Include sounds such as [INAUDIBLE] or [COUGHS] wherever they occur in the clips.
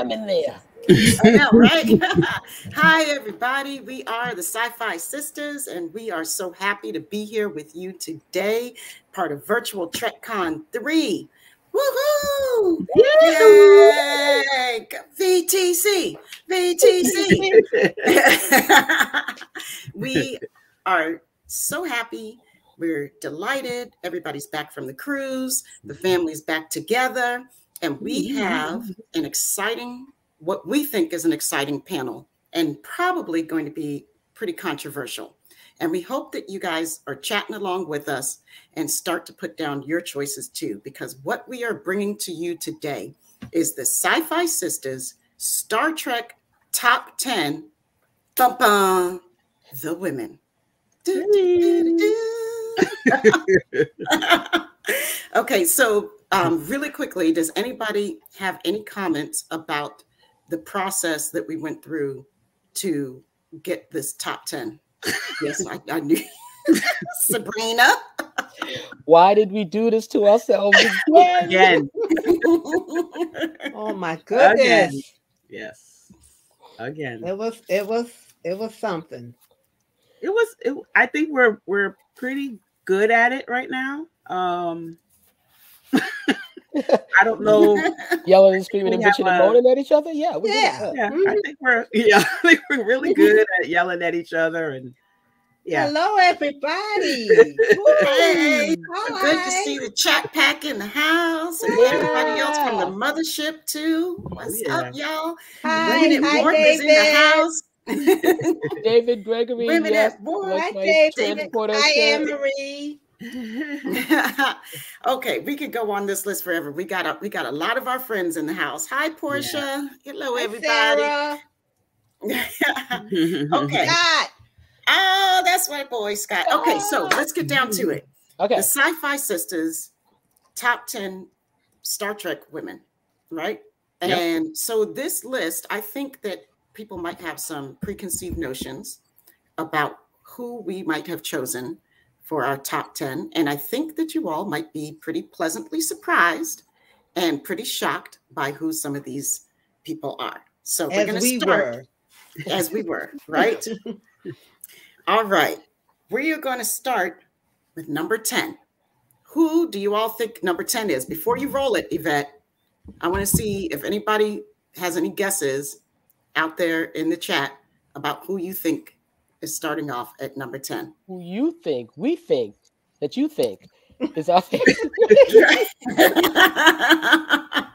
jam in there. I know, right? [LAUGHS] Hi, everybody. We are the SyFy Sistas, and we are so happy to be here with you today, part of Virtual TrekCon 3. Woohoo! Yay! VTC! VTC! [LAUGHS] [LAUGHS] we are so happy. We're delighted. Everybody's back from the cruise. The family's back together. And we have an exciting, what we think is an exciting panel, and probably going to be pretty controversial. And we hope that you guys are chatting along with us and start to put down your choices too, because what we are bringing to you today is the SyFy Sistas Star Trek Top 10 bum, bum, uh, The Women. Do, do, do, [LAUGHS] okay, so um, really quickly, does anybody have any comments about the process that we went through to get this top 10? yes, I, I knew. [LAUGHS] Sabrina. Why did we do this to ourselves again? Again. [LAUGHS] oh my goodness. Again. Yes. Again. It was it was it was something. It was it, I think we're we're pretty good at it right now. Um [LAUGHS] I don't know. [LAUGHS] Yelling and screaming and bitching and moaning at each other. Yeah, we yeah. yeah mm-hmm. I think we're [LAUGHS] yeah, I think we're really good at yelling at each other and yeah. Hello, everybody. hey, Hi. good to see the chat pack in the house and yeah. everybody else from the mothership too. What's yeah. up, y'all? Hi, Women hi, David. in the house. David Gregory. Women yes, at work. Hi, David. Hi, Anne Marie. [LAUGHS] okay, we could go on this list forever. We got a we got a lot of our friends in the house. Hi, Portia. Yeah. Hello, Hi, everybody. [LAUGHS] [LAUGHS] okay. Scott. Oh, that's my boy, Scott. Okay, so oh. let's get down to it. Okay. The SyFy Sistas top 10 Star Trek women, right? Yep. And so this list, I think that people might have some preconceived notions about who we might have chosen for our top 10. And I think that you all might be pretty pleasantly surprised and pretty shocked by who some of these people are. So we're going to start were. as we were, right? [LAUGHS] all right. We are going to start with number 10. Who do you all think number 10 is? Before you roll it, Yvette, I want to see if anybody has any guesses out there in the chat about who you think is starting off at number 10. Who you think, we think, that you think is our favorite. [LAUGHS]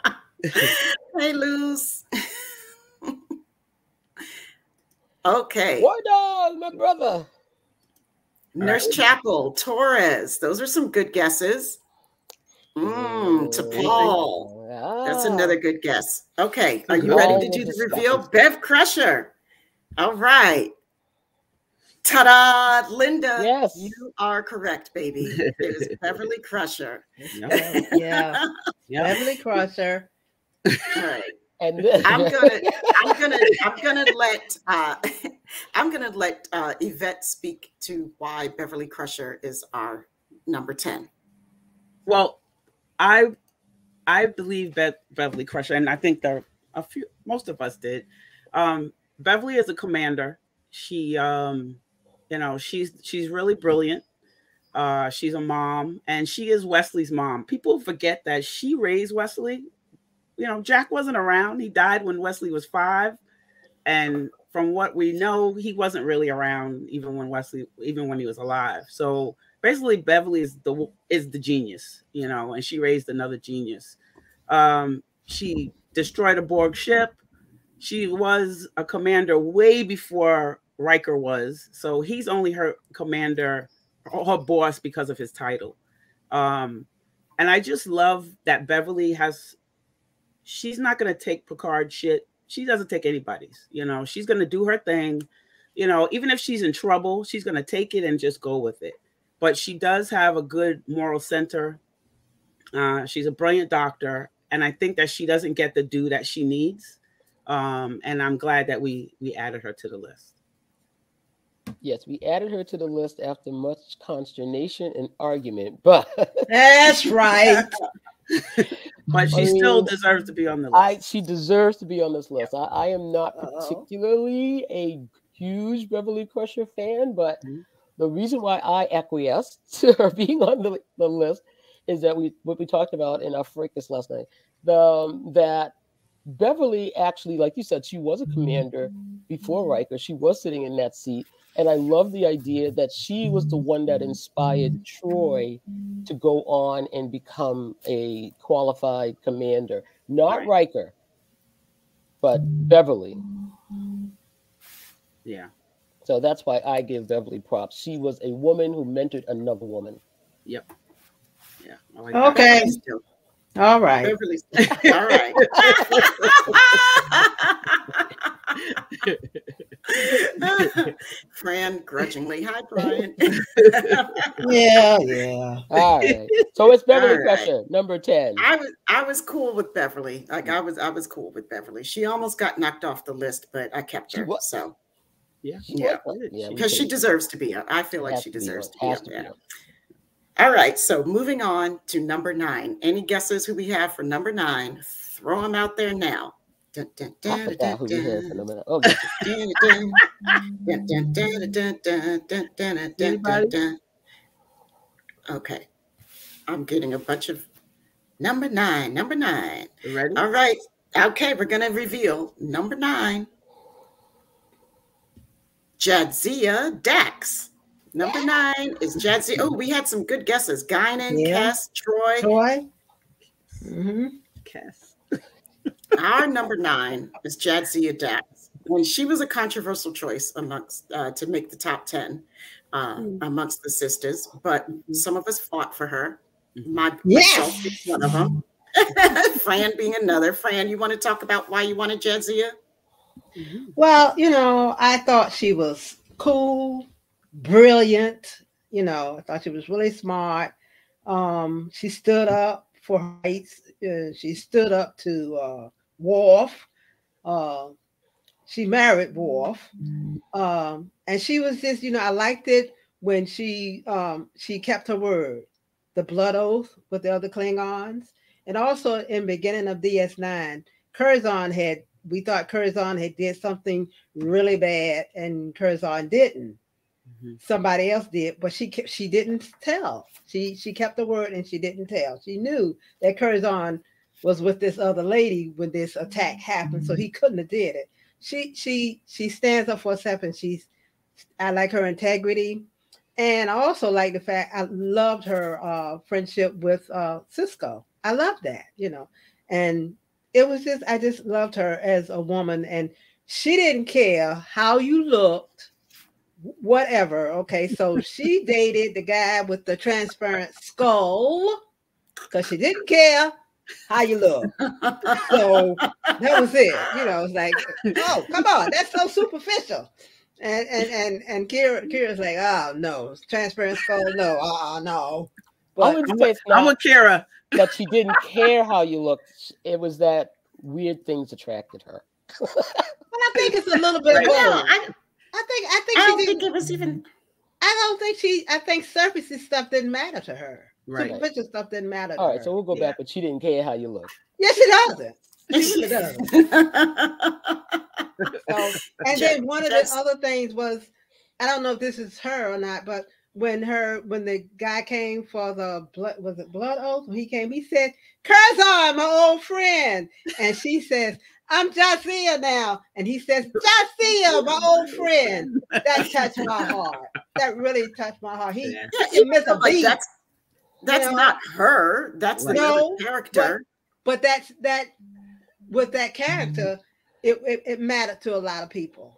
hey, Luz. [LAUGHS] okay. War dog, my brother. Nurse right. Chapel, Torres. Those are some good guesses. Mm, T'Pol. That's another good guess. Okay. Are you ready to do the reveal? Bev Crusher. All right. Ta-da, Linda. Yes. You are correct, baby. It is [LAUGHS] Beverly Crusher. Yeah. yeah. [LAUGHS] Beverly Crusher. All right. And I'm gonna [LAUGHS] I'm gonna I'm gonna let uh I'm gonna let uh Yvette speak to why Beverly Crusher is our number 10. Well, I I believe Be- Beverly Crusher, and I think there are a few most of us did. Um Beverly is a commander. She um you know, she's she's really brilliant. Uh, she's a mom, and she is Wesley's mom. People forget that she raised Wesley. You know, Jack wasn't around. He died when Wesley was five, and from what we know, he wasn't really around even when Wesley, even when he was alive. So basically, Beverly is the is the genius, you know, and she raised another genius. Um, she destroyed a Borg ship. She was a commander way before Riker was. So he's only her commander, her boss because of his title. Um, and I just love that Beverly has. She's not going to take Picard shit. She doesn't take anybody's. You know, she's going to do her thing. You know, even if she's in trouble, she's going to take it and just go with it. But she does have a good moral center. Uh, she's a brilliant doctor, and I think that she doesn't get the due that she needs. Um, and I'm glad that we we added her to the list. Yes, we added her to the list after much consternation and argument, [LAUGHS] but that's [LAUGHS] right. [LAUGHS] but she I mean, still deserves to be on the list. I she deserves to be on this list. I, I am not particularly a huge Beverly Crusher fan, but mm-hmm. the reason why I acquiesced to her being on the, the list is that we what we talked about in our fracas last night. The um, that Beverly actually, like you said, she was a commander before Riker. She was sitting in that seat. And I love the idea that she was the one that inspired Troi to go on and become a qualified commander. Not right. Riker, but Beverly. Yeah. So that's why I give Beverly props. She was a woman who mentored another woman. Yep. Yeah. Like okay. All right. Beverly. [LAUGHS] All right. [LAUGHS] [LAUGHS] [LAUGHS] Fran grudgingly. Hi, Brian. [LAUGHS] yeah, yeah. All right. So it's [LAUGHS] Beverly right. number 10. I was I was cool with Beverly. Like I was I was cool with Beverly. She almost got knocked off the list, but I kept her. So yeah, yeah, because she deserves to be. I feel like she deserves to be. Up, yeah. All right, so moving on to number nine. Any guesses who we have for number nine? Throw them out there now. Okay, I'm getting a bunch of number nine. Number nine. Ready? All right. Okay, we're gonna reveal number nine. Jadzia Dax. Number nine is Jadzia. Oh, we had some good guesses. Guinan, yeah. Kes, Troi. Troi. Mm-hmm. Kes. Our number nine is Jadzia Dax. When she was a controversial choice amongst uh, to make the top 10 uh, mm. amongst the sisters, but some of us fought for her. Mm-hmm. My yes. myself one of them. [LAUGHS] Fran being another. Fran, you want to talk about why you wanted Jadzia? Mm-hmm. Well, you know, I thought she was cool, brilliant. You know, I thought she was really smart. Um, she stood up for rights. Uh, she stood up to uh, Worf. Uh, she married Worf, um, and she was just, you know, I liked it when she um, she kept her word, the blood oath with the other Klingons, and also in beginning of DS9, Curzon had we thought Curzon had did something really bad, and Curzon didn't. Mm-hmm. Somebody else did, but she kept, she didn't tell. She she kept the word and she didn't tell. She knew that Curzon was with this other lady when this attack happened, mm-hmm. so he couldn't have did it. She she she stands up for herself and she's I like her integrity. And I also like the fact I loved her uh, friendship with uh, Sisko. I love that, you know. And it was just I just loved her as a woman, and she didn't care how you looked, whatever. Okay, so she [LAUGHS] dated the guy with the transparent skull because she didn't care how you look. So that was it. You know, it's like, oh, come on, that's so superficial. And and and and Kira Kira's like, oh no, transparent skull, no, uh, uh no. But I'm, with, I'm with Kira that she didn't care how you looked. It was that weird things attracted her. but I think it's a little bit right. more. I, I think I think I don't think it was even. I don't think she. I think surface stuff didn't matter to her. Right. Superficial stuff didn't matter. All right, her. so we'll go yeah. back, but she didn't care how you look. [LAUGHS] Yes, she doesn't. She really does. [LAUGHS] so, and then one of the other things was, I don't know if this is her or not, but when her when the guy came for the blood was it blood oath when he came he said Curzon my old friend and she [LAUGHS] says I'm Jadzia now and he says Jadzia my old friend that touched my heart that really touched my heart he, yeah. he missed a beat that's that's you know? not her that's the no, character but, but that's that with that character it, it, it mattered to a lot of people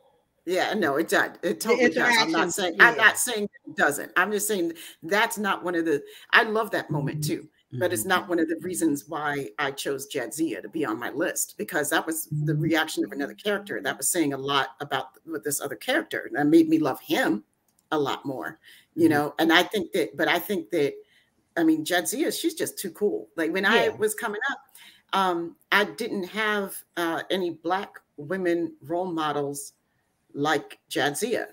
yeah, no, it does. It totally does. I'm not saying yeah. I'm not saying it doesn't. I'm just saying that's not one of the I love that moment too. Mm-hmm. But it's mm-hmm. not one of the reasons why I chose Jadzia to be on my list because that was the mm-hmm. reaction of another character that was saying a lot about with this other character that made me love him a lot more, you mm-hmm. know. And I think that, but I think that, I mean, Jadzia, she's just too cool. Like when yeah. I was coming up, um, I didn't have uh, any black women role models like Jadzia.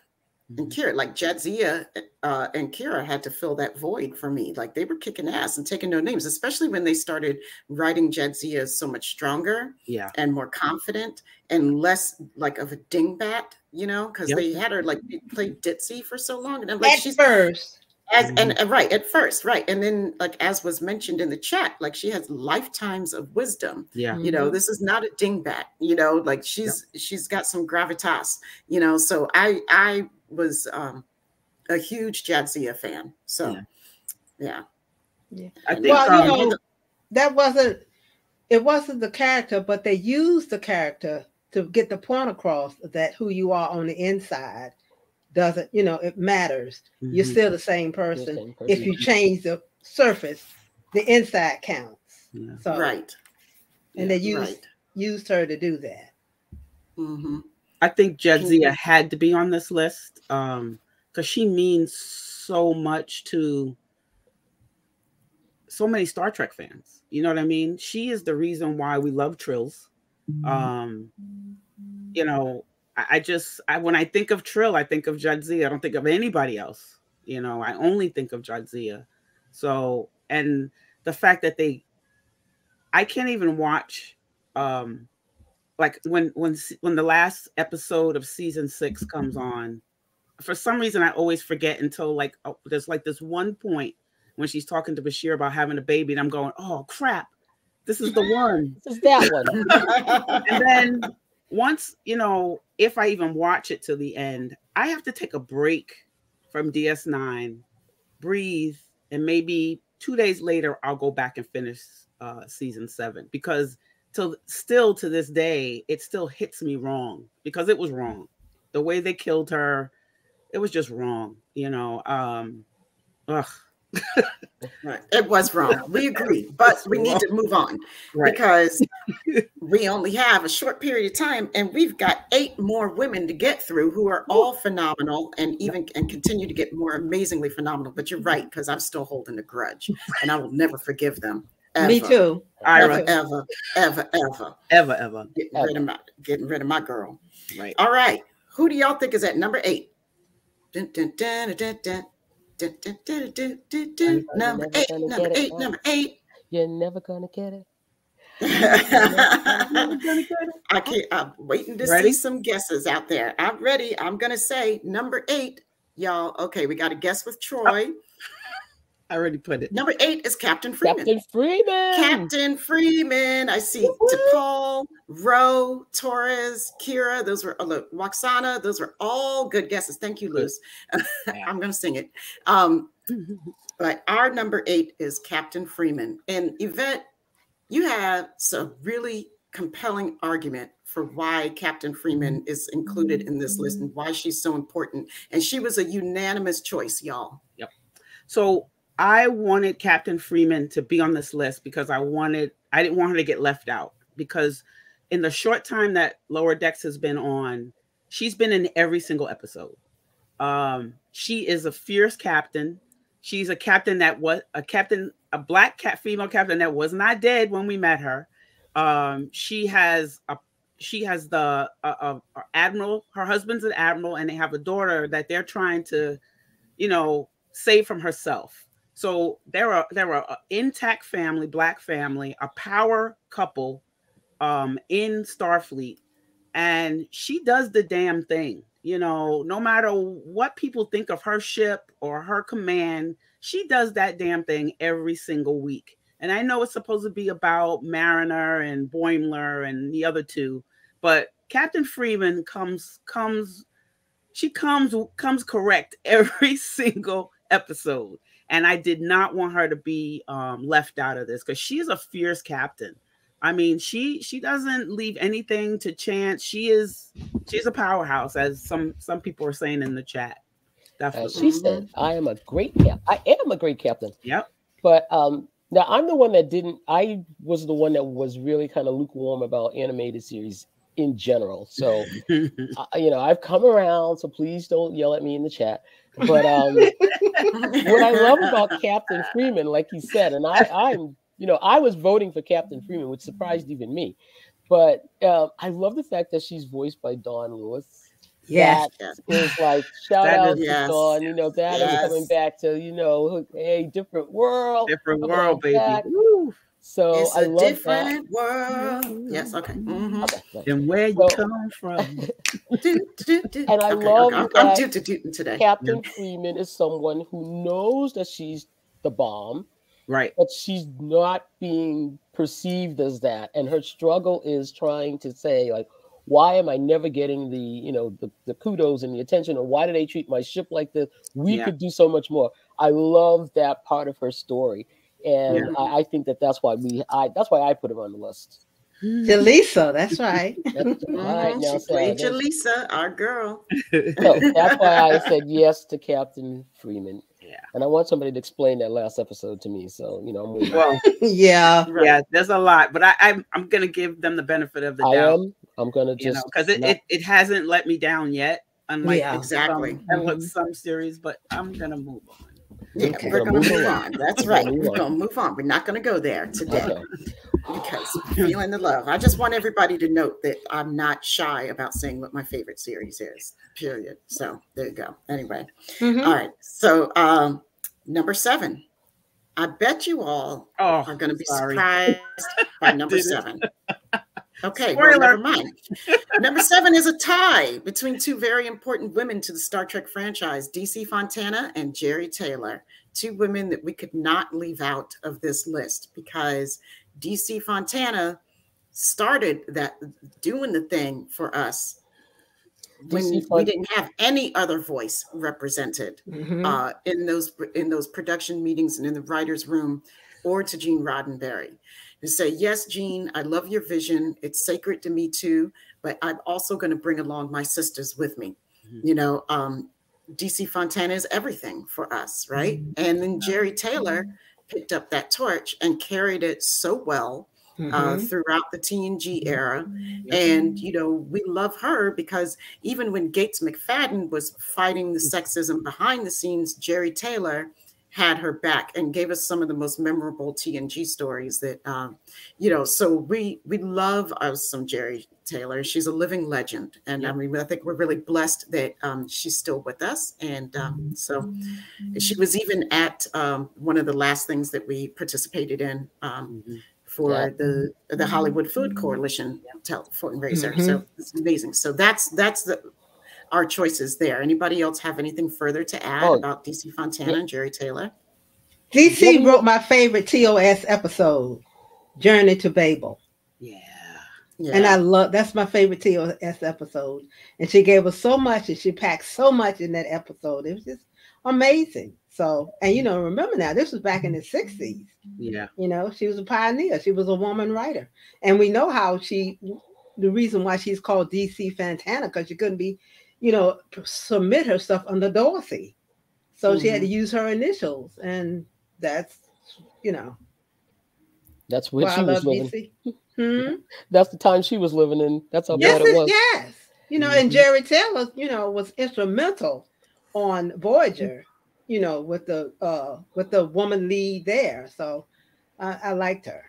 and mm-hmm. Kira, like Jadzia uh, and Kira had to fill that void for me. Like they were kicking ass and taking no names, especially when they started writing Jadzia so much stronger, yeah, and more confident and less like of a dingbat, you know, because yep. they had her like play ditzy for so long, and I'm like, at she's first. As mm-hmm. and, and right at first, right, and then like as was mentioned in the chat, like she has lifetimes of wisdom. Yeah, you know, mm-hmm. this is not a dingbat. You know, like she's yep. she's got some gravitas. You know, so I I was um, a huge Jadzia fan. So, yeah. yeah. yeah. I think well, um, you know, that wasn't it wasn't the character, but they used the character to get the point across that who you are on the inside doesn't, you know, it matters. Mm-hmm. You're still the same person. same person. If you change the surface, the inside counts. Yeah. So right. And yeah, they used right. used her to do that. Mm-hmm. I think Jadzia had to be on this list um because she means so much to so many Star Trek fans. You know what I mean? She is the reason why we love Trills. Mm-hmm. Um, you know, I, I, just I when I think of Trill, I think of Jadzia. I don't think of anybody else. You know, I only think of Jadzia. So and the fact that they I can't even watch um like when when when the last episode of season six comes on for some reason i always forget until like oh, there's like this one point when she's talking to bashir about having a baby and i'm going oh crap this is the one this is that one [LAUGHS] and then once you know if i even watch it to the end i have to take a break from ds9 breathe and maybe two days later i'll go back and finish uh season seven because till still to this day, it still hits me wrong because it was wrong. The way they killed her, it was just wrong, you know. Um ugh. Right. It was wrong. We agree, but we need to move on right. because [LAUGHS] we only have a short period of time and we've got eight more women to get through who are all phenomenal and even and continue to get more amazingly phenomenal. But you're right, because I'm still holding a grudge and I will never forgive them. [LAUGHS] Ever. Me too. Ira. Ever, ever, ever, ever, ever. Getting ever. rid of my getting rid of my girl. Right. All right. Who do y'all think is at number eight? Dun, dun, dun, Number eight, number eight, number eight. You're never gonna get it. I can't. I'm waiting to ready? see some guesses out there. I'm ready. I'm gonna say number eight, y'all. Okay, we got a guess with Troi. I already put it. Number eight is Captain Freeman. Captain Freeman. Captain Freeman. I see T'Pol, Ro, Torres, Kira. Those were oh, look, Roxana. Those were all good guesses. Thank you, Luz. [LAUGHS] I'm gonna sing it. Um, [LAUGHS] but our number eight is Captain Freeman. And Yvette, you have some really compelling argument for why Captain Freeman is included in this list and why she's so important. And she was a unanimous choice, y'all. Yep. So I wanted Captain Freeman to be on this list because I wanted I didn't want her to get left out because in the short time that Lower Decks has been on, she's been in every single episode. Um, she is a fierce captain. She's a captain that was a captain, a black cat female captain that was not dead when we met her. Um, she has a she has the uh, uh, admiral. Her husband's an admiral, and they have a daughter that they're trying to, you know, save from herself so they're a they're an intact family, black family, a power couple um, in Starfleet, and she does the damn thing. You know, no matter what people think of her ship or her command, she does that damn thing every single week. And I know it's supposed to be about Mariner and Boimler and the other two, but Captain Freeman comes comes she comes comes correct [LAUGHS] every single episode and I did not want her to be um, left out of this because she's a fierce captain. I mean, she she doesn't leave anything to chance. She is she's a powerhouse, as some some people are saying in the chat. Definitely. As she said, "I am a great cap. I am a great captain." Yep. But um, now I'm the one that didn't. I was the one that was really kind of lukewarm about animated series in general. So, [LAUGHS] uh, you know, I've come around. So please don't yell at me in the chat. But um, [LAUGHS] what I love about Captain Freeman, like he said, and I, I'm, you know, I was voting for Captain Freeman, which surprised even me. But uh, I love the fact that she's voiced by Dawnn Lewis. Yes. That is like shout that out is, to yes. Dawn. You know, that yes. is coming back to, you know, a different world. Different world, baby. So it's I a love different that. world. Mm-hmm. Yes, okay. Mm-hmm. okay. And where you so, come from. do, do, do. And I okay, love okay. that I'm do, today. Captain yeah. Freeman is someone who knows that she's the bomb. Right. But she's not being perceived as that. And her struggle is trying to say, like, why am I never getting the, you know, the, the kudos and the attention, or why do they treat my ship like this? We yeah. could do so much more. I love that part of her story, and yeah. I, I, think that that's why we, I that's why I put her on the list. Jaleesa, that's right. [LAUGHS] That's right. Mm-hmm. Now, she played Jaleesa, our girl. So that's why I said yes to Captain Freeman. Yeah. And I want somebody to explain that last episode to me. So, you know, I'm well, [LAUGHS] yeah. Yeah, there's a lot, but I, I'm I'm gonna give them the benefit of the I doubt. Am. I'm gonna just because it, not... it, it hasn't let me down yet, unlike yeah, exactly some, mm-hmm. some series, but I'm gonna move on. Yeah, okay. we're going to move on. That's right. We're going to move on. We're not going to go there today okay. because [LAUGHS] feeling the love. I just want everybody to note that I'm not shy about saying what my favorite series is, period. So there you go. Anyway. Mm-hmm. All right. So, um, number seven. I bet you all oh, are going to be sorry. surprised [LAUGHS] by number seven. Okay, well, never mind. Number seven is a tie between two very important women to the Star Trek franchise, DC Fontana and Jeri Taylor. Two women that we could not leave out of this list because DC Fontana started that doing the thing for us when we didn't have any other voice represented mm-hmm. uh, in those in those production meetings and in the writers' room, or to Gene Roddenberry and say, Yes, Gene, I love your vision. It's sacred to me too, but I'm also going to bring along my sisters with me. Mm-hmm. You know, um, DC Fontana is everything for us, right? Mm-hmm. And then Jeri Taylor picked up that torch and carried it so well uh, mm-hmm. uh, throughout the TNG era. And, you know, we love her because even when Gates McFadden was fighting the sexism behind the scenes, Jeri Taylor had her back and gave us some of the most memorable TNG stories that um, you know so we we love us some Jeri Taylor she's a living legend and yeah. I mean I think we're really blessed that um, she's still with us and um, so she was even at um, one of the last things that we participated in um, mm-hmm. for yeah. the the Hollywood Food Coalition yeah. fundraiser mm-hmm. so it's amazing so that's that's the our choices there. Anybody else have anything further to add oh, about DC Fontana yeah. and Jeri Taylor? DC wrote my favorite TOS episode, Journey to Babel. Yeah. yeah. And I love that's my favorite TOS episode. And she gave us so much and she packed so much in that episode. It was just amazing. So, and you know, remember now, this was back in the 60s. Yeah. You know, she was a pioneer. She was a woman writer. And we know how she the reason why she's called DC Fontana, because she couldn't be you know, submit her stuff under Dorothy. So mm-hmm. she had to mm-hmm. use her initials. And that's, you know. That's what she was living. [LAUGHS] Hmm? That's the time she was living in. That's how yes, bad it was. Yes. You know, mm-hmm. and Jeri Taylor, you know, was instrumental on Voyager, you know, with the uh with the woman lead there. So I, I liked her.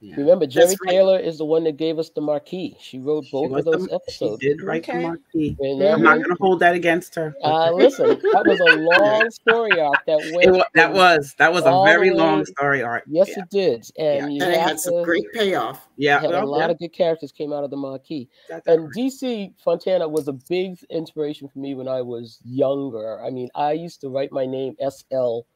Yeah. Remember, Jeri right. Taylor is the one that gave us the Maquis. She wrote both she of those the, episodes. She did write okay. the Maquis. I'm not going to hold that against her. Uh, listen, that was a [LAUGHS] long story arc. That went. that was that was a very long story arc. Yes, yeah. it did, and, yeah. and it had to, some great payoff. Yeah, had a lot of good characters came out of the Maquis. and DC Fontana was a big inspiration for me when I was younger. I mean, I used to write my name S. L.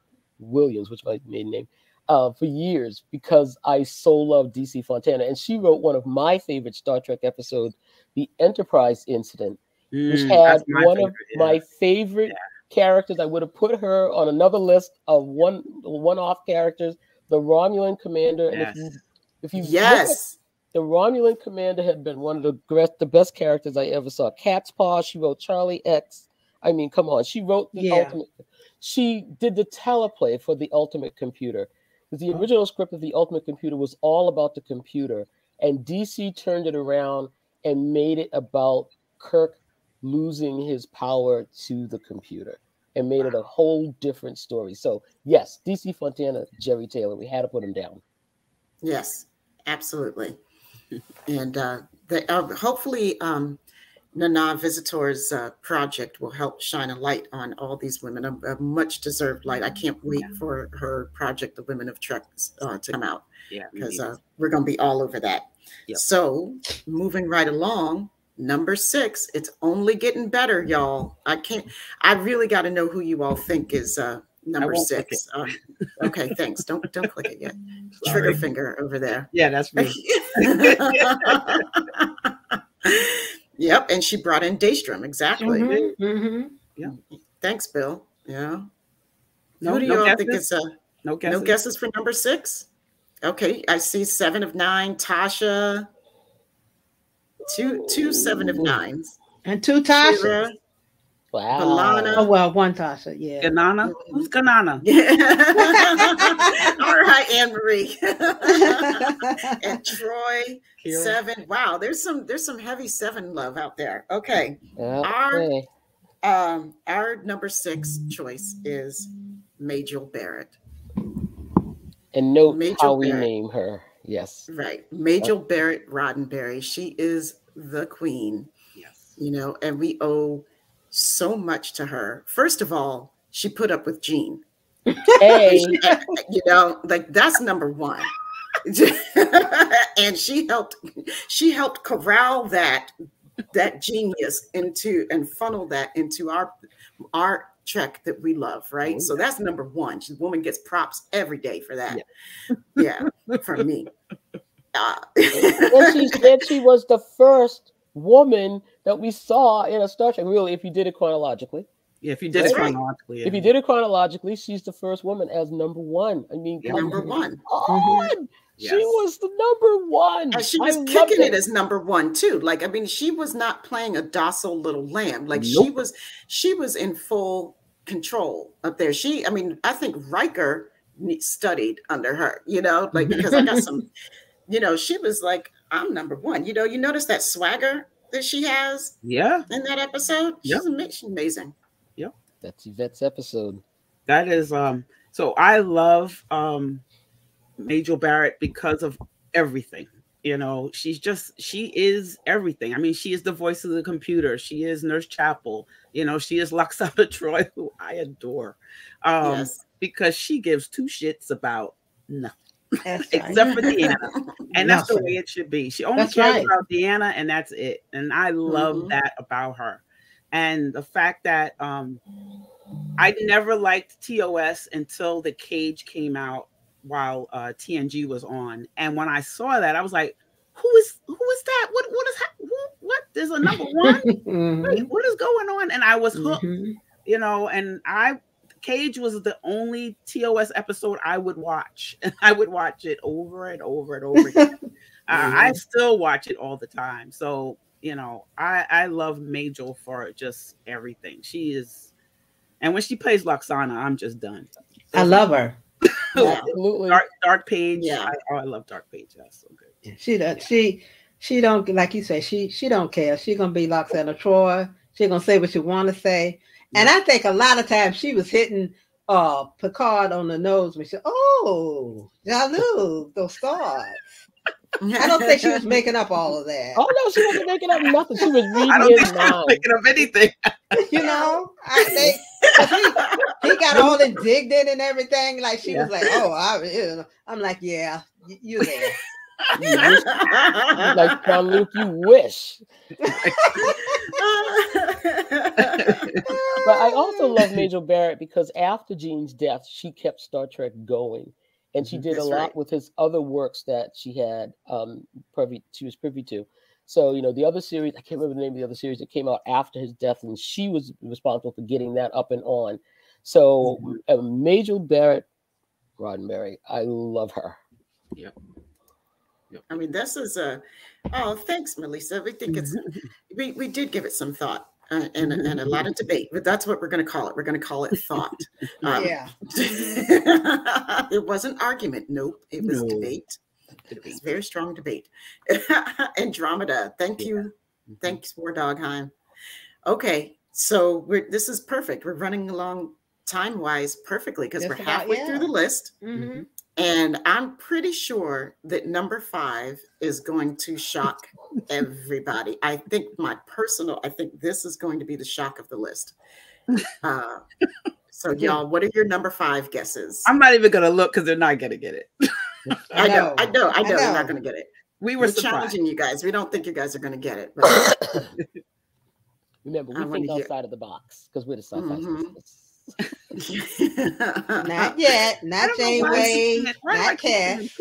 Williams, which was my maiden name uh, for years because I so love DC Fontana. And she wrote one of my favorite Star Trek episodes, The Enterprise Incident, mm, which had one favorite, of yeah. my favorite yeah. characters. I would have put her on another list of one one-off characters, the Romulan commander. Yes. And if you, if you yes. the Romulan commander had been one of the best, the best characters I ever saw. Cat's Paw, she wrote Charlie X. I mean, come on, she wrote the yeah. ultimate. She did the teleplay for the Ultimate Computer. Because the original script of the Ultimate Computer was all about the computer, and DC turned it around and made it about Kirk losing his power to the computer and made it a whole different story. So, yes, DC Fontana, Jeri Taylor, we had to put him down. Yes, absolutely. and uh, the, uh, hopefully, um, Nana Visitor's uh, project will help shine a light on all these women, a, a much deserved light. I can't wait yeah. for her project, The Women of Trek, uh, to come out. Yeah, because uh, we're going to be all over that. Yep. So, moving right along, number six, it's only getting better, y'all. I can't, I really got to know who you all think is uh, number six. Um, okay, thanks. Don't don't click it yet. [LAUGHS] Sorry. Trigger finger over there. Yeah, that's me. [LAUGHS] [LAUGHS] Yep, and she brought in Daystrom exactly. Mm-hmm, mm-hmm. Yeah. Thanks, Bill. Yeah. No, Who do you all think is a no guesses? No guesses for number six. Okay, I see seven of nine. Tasha. Two two seven of nines. And two Tasha. Wow. B'Elanna. Oh well, one Tasha, yeah. Ganana. Who's Ganana? Yeah. [LAUGHS] [LAUGHS] All right, Anne Marie. [LAUGHS] and Troi. Kira. Seven. Wow, there's some there's some heavy seven love out there. Okay. okay. Our um our number six choice is Majel Barrett. And note Majel how we Barrett. name her. Yes. Right. Majel okay. Barrett Roddenberry. She is the queen. Yes. You know, and we owe so much to her. First of all, she put up with Gene. Hey. [LAUGHS] you know, like that's number one. [LAUGHS] and she helped she helped corral that that genius into and funnel that into our our Trek that we love, right? Oh, so that's number one. She, woman gets props every day for that. Yeah, yeah from me. [LAUGHS] Uh, and she said she was the first woman that we saw in a Star Trek. Really, if you did it chronologically. Yeah, if you did it chronologically. Yeah. If you did it chronologically, she's the first woman as number one. I mean, yeah, number one. On. Mm-hmm. Yes. She was the number one. And she was I kicking it. it. as number one too. Like, I mean, she was not playing a docile little lamb. Like nope. she was, she was in full control up there. She, I mean, I think Riker studied under her, you know, like because I got [LAUGHS] some, you know, she was like, I'm number one. You know, you notice that swagger that she has. Yeah. In that episode, yep. she's amazing. Yep. That's Yvette's episode. That is um. So I love um Majel Barrett because of everything. You know, she's just she is everything. I mean, she is the voice of the computer. She is Nurse Chapel. You know, she is Lwaxana [LAUGHS] Troi, who I adore, um, yes. because she gives two shits about nothing. [LAUGHS] except for Deanna. [LAUGHS] And that's the way it should be. She only that's cares right. about Deanna, and that's it. And I love mm-hmm. that about her. And the fact that um I never liked TOS until the cage came out while uh, TNG was on, and when I saw that, I was like, "Who is who is that? What what is who, what? There's a number one. [LAUGHS] mm-hmm. Wait, what is going on?" And I was hooked, mm-hmm. you know. And I Cage was the only TOS episode I would watch. [LAUGHS] And I would watch it over and over and over again. [LAUGHS] uh, I still watch it all the time. So you know, I I love Majel for just everything. She is, and when she plays Lwaxana, I'm just done. I love her. [LAUGHS] Absolutely. Dark, Dark Page. Yeah. I, oh, I love Dark Page. That's so good. She does. Yeah. She she don't like you say. She she don't care. She gonna be Lwaxana Troi. She gonna say what she want to say. Yeah. And I think a lot of times she was hitting uh Picard on the nose when she said, oh Jalu those stars. I don't think she was [LAUGHS] making up all of that. Oh no, she wasn't making up nothing. She was [LAUGHS] reading I don't his think mind. making up anything. you know, I think [LAUGHS] he, he, got all indignant and everything. Like she yeah. was like, "Oh, I," you know. I'm like, "Yeah, you, are there." You wish, like [LAUGHS] Jean-Luc, you wish. [LAUGHS] but I also love Majel Barrett because after Gene's death, she kept Star Trek going and she did That's a lot right. with his other works that she had um privy she was privy to. So you know the other series I can't remember the name of the other series that came out after his death, and she was responsible for getting that up and on. So mm-hmm. uh, Majel Barrett Roddenberry, I love her. Yep. Yep. I mean, this is a oh, thanks, Melissa. We think it's [LAUGHS] we, we did give it some thought uh, and, and a lot of debate, but that's what we're going to call it. We're going to call it thought. [LAUGHS] Um, yeah. [LAUGHS] it wasn't argument. Nope. It was no. debate. It was very strong debate. Andromeda. Thank yeah. you. Mm-hmm. Thanks, War Dogheim. Okay. So we're, this is perfect. We're running along time wise perfectly because we're halfway yeah. through the list. Mm-hmm. And I'm pretty sure that number five is going to shock [LAUGHS] everybody. I think my personal, I think this is going to be the shock of the list. Uh, so, [LAUGHS] y'all, what are your number five guesses? I'm not even going to look because they're not going to get it. [LAUGHS] I know, I know, I know, I know. they're not going to get it. We were challenging you guys. We don't think you guys are going to get it. But [COUGHS] Remember, we I think outside hear. of the box because we're the sci-fi mm-hmm. Not yet. [LAUGHS] Not Janeway. Not Cass.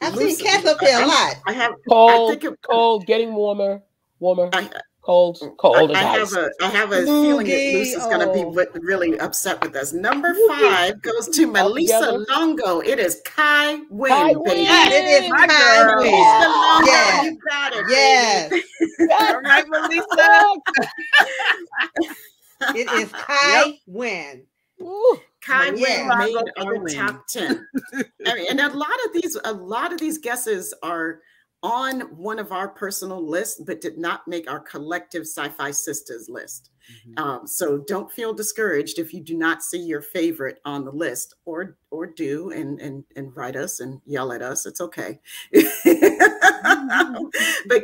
I've seen Cass up there a lot. I have cold, I think it, cold, getting warmer, warmer. I, cold, mm, cold. I, I have a, I have a feeling that Luz is going to be oh. really upset with us. Number five goes to Melissa Longo. It is Kai Wynn, Kai baby. Wynn. It is My Kai girl. Wynn. Yes. You got it. Yes. All right, Melissa. [LAUGHS] it is Kai yep. Wynn. Kai yeah. made our top ten. I mean, and a lot of these, a lot of these guesses are on one of our personal lists, but did not make our collective SyFy Sistas list. Mm-hmm. Um, so don't feel discouraged if you do not see your favorite on the list, or or do and and and write us and yell at us. It's okay. [LAUGHS] but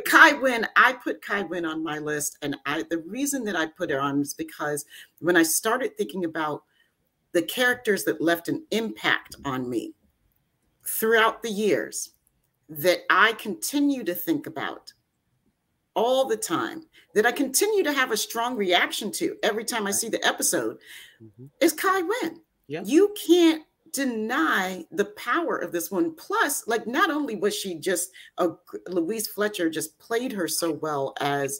Kai Wynn, I put Kai Wynn on my list, and I the reason that I put her on is because when I started thinking about the characters that left an impact on me throughout the years that I continue to think about all the time, that I continue to have a strong reaction to every time I see the episode, mm-hmm. is Kai Wynn. Yeah. You can't deny the power of this one. Plus, like, not only was she just a Louise Fletcher just played her so well as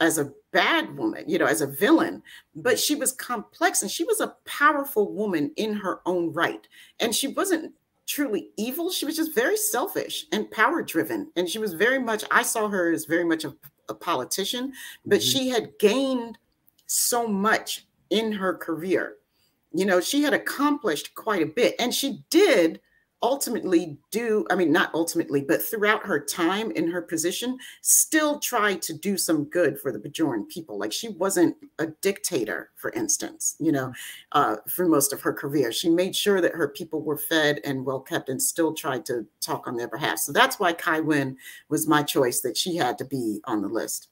as a bad woman, you know, as a villain, but she was complex and she was a powerful woman in her own right. And she wasn't truly evil. She was just very selfish and power driven. And she was very much, I saw her as very much a, a politician, but mm-hmm. she had gained so much in her career. You know, she had accomplished quite a bit. And she did ultimately do i mean not ultimately but throughout her time in her position still tried to do some good for the bajoran people. Like she wasn't a dictator for instance you know uh, for most of her career. She made sure that her people were fed and well kept and still tried to talk on their behalf. So that's why kai wynn was my choice that she had to be on the list.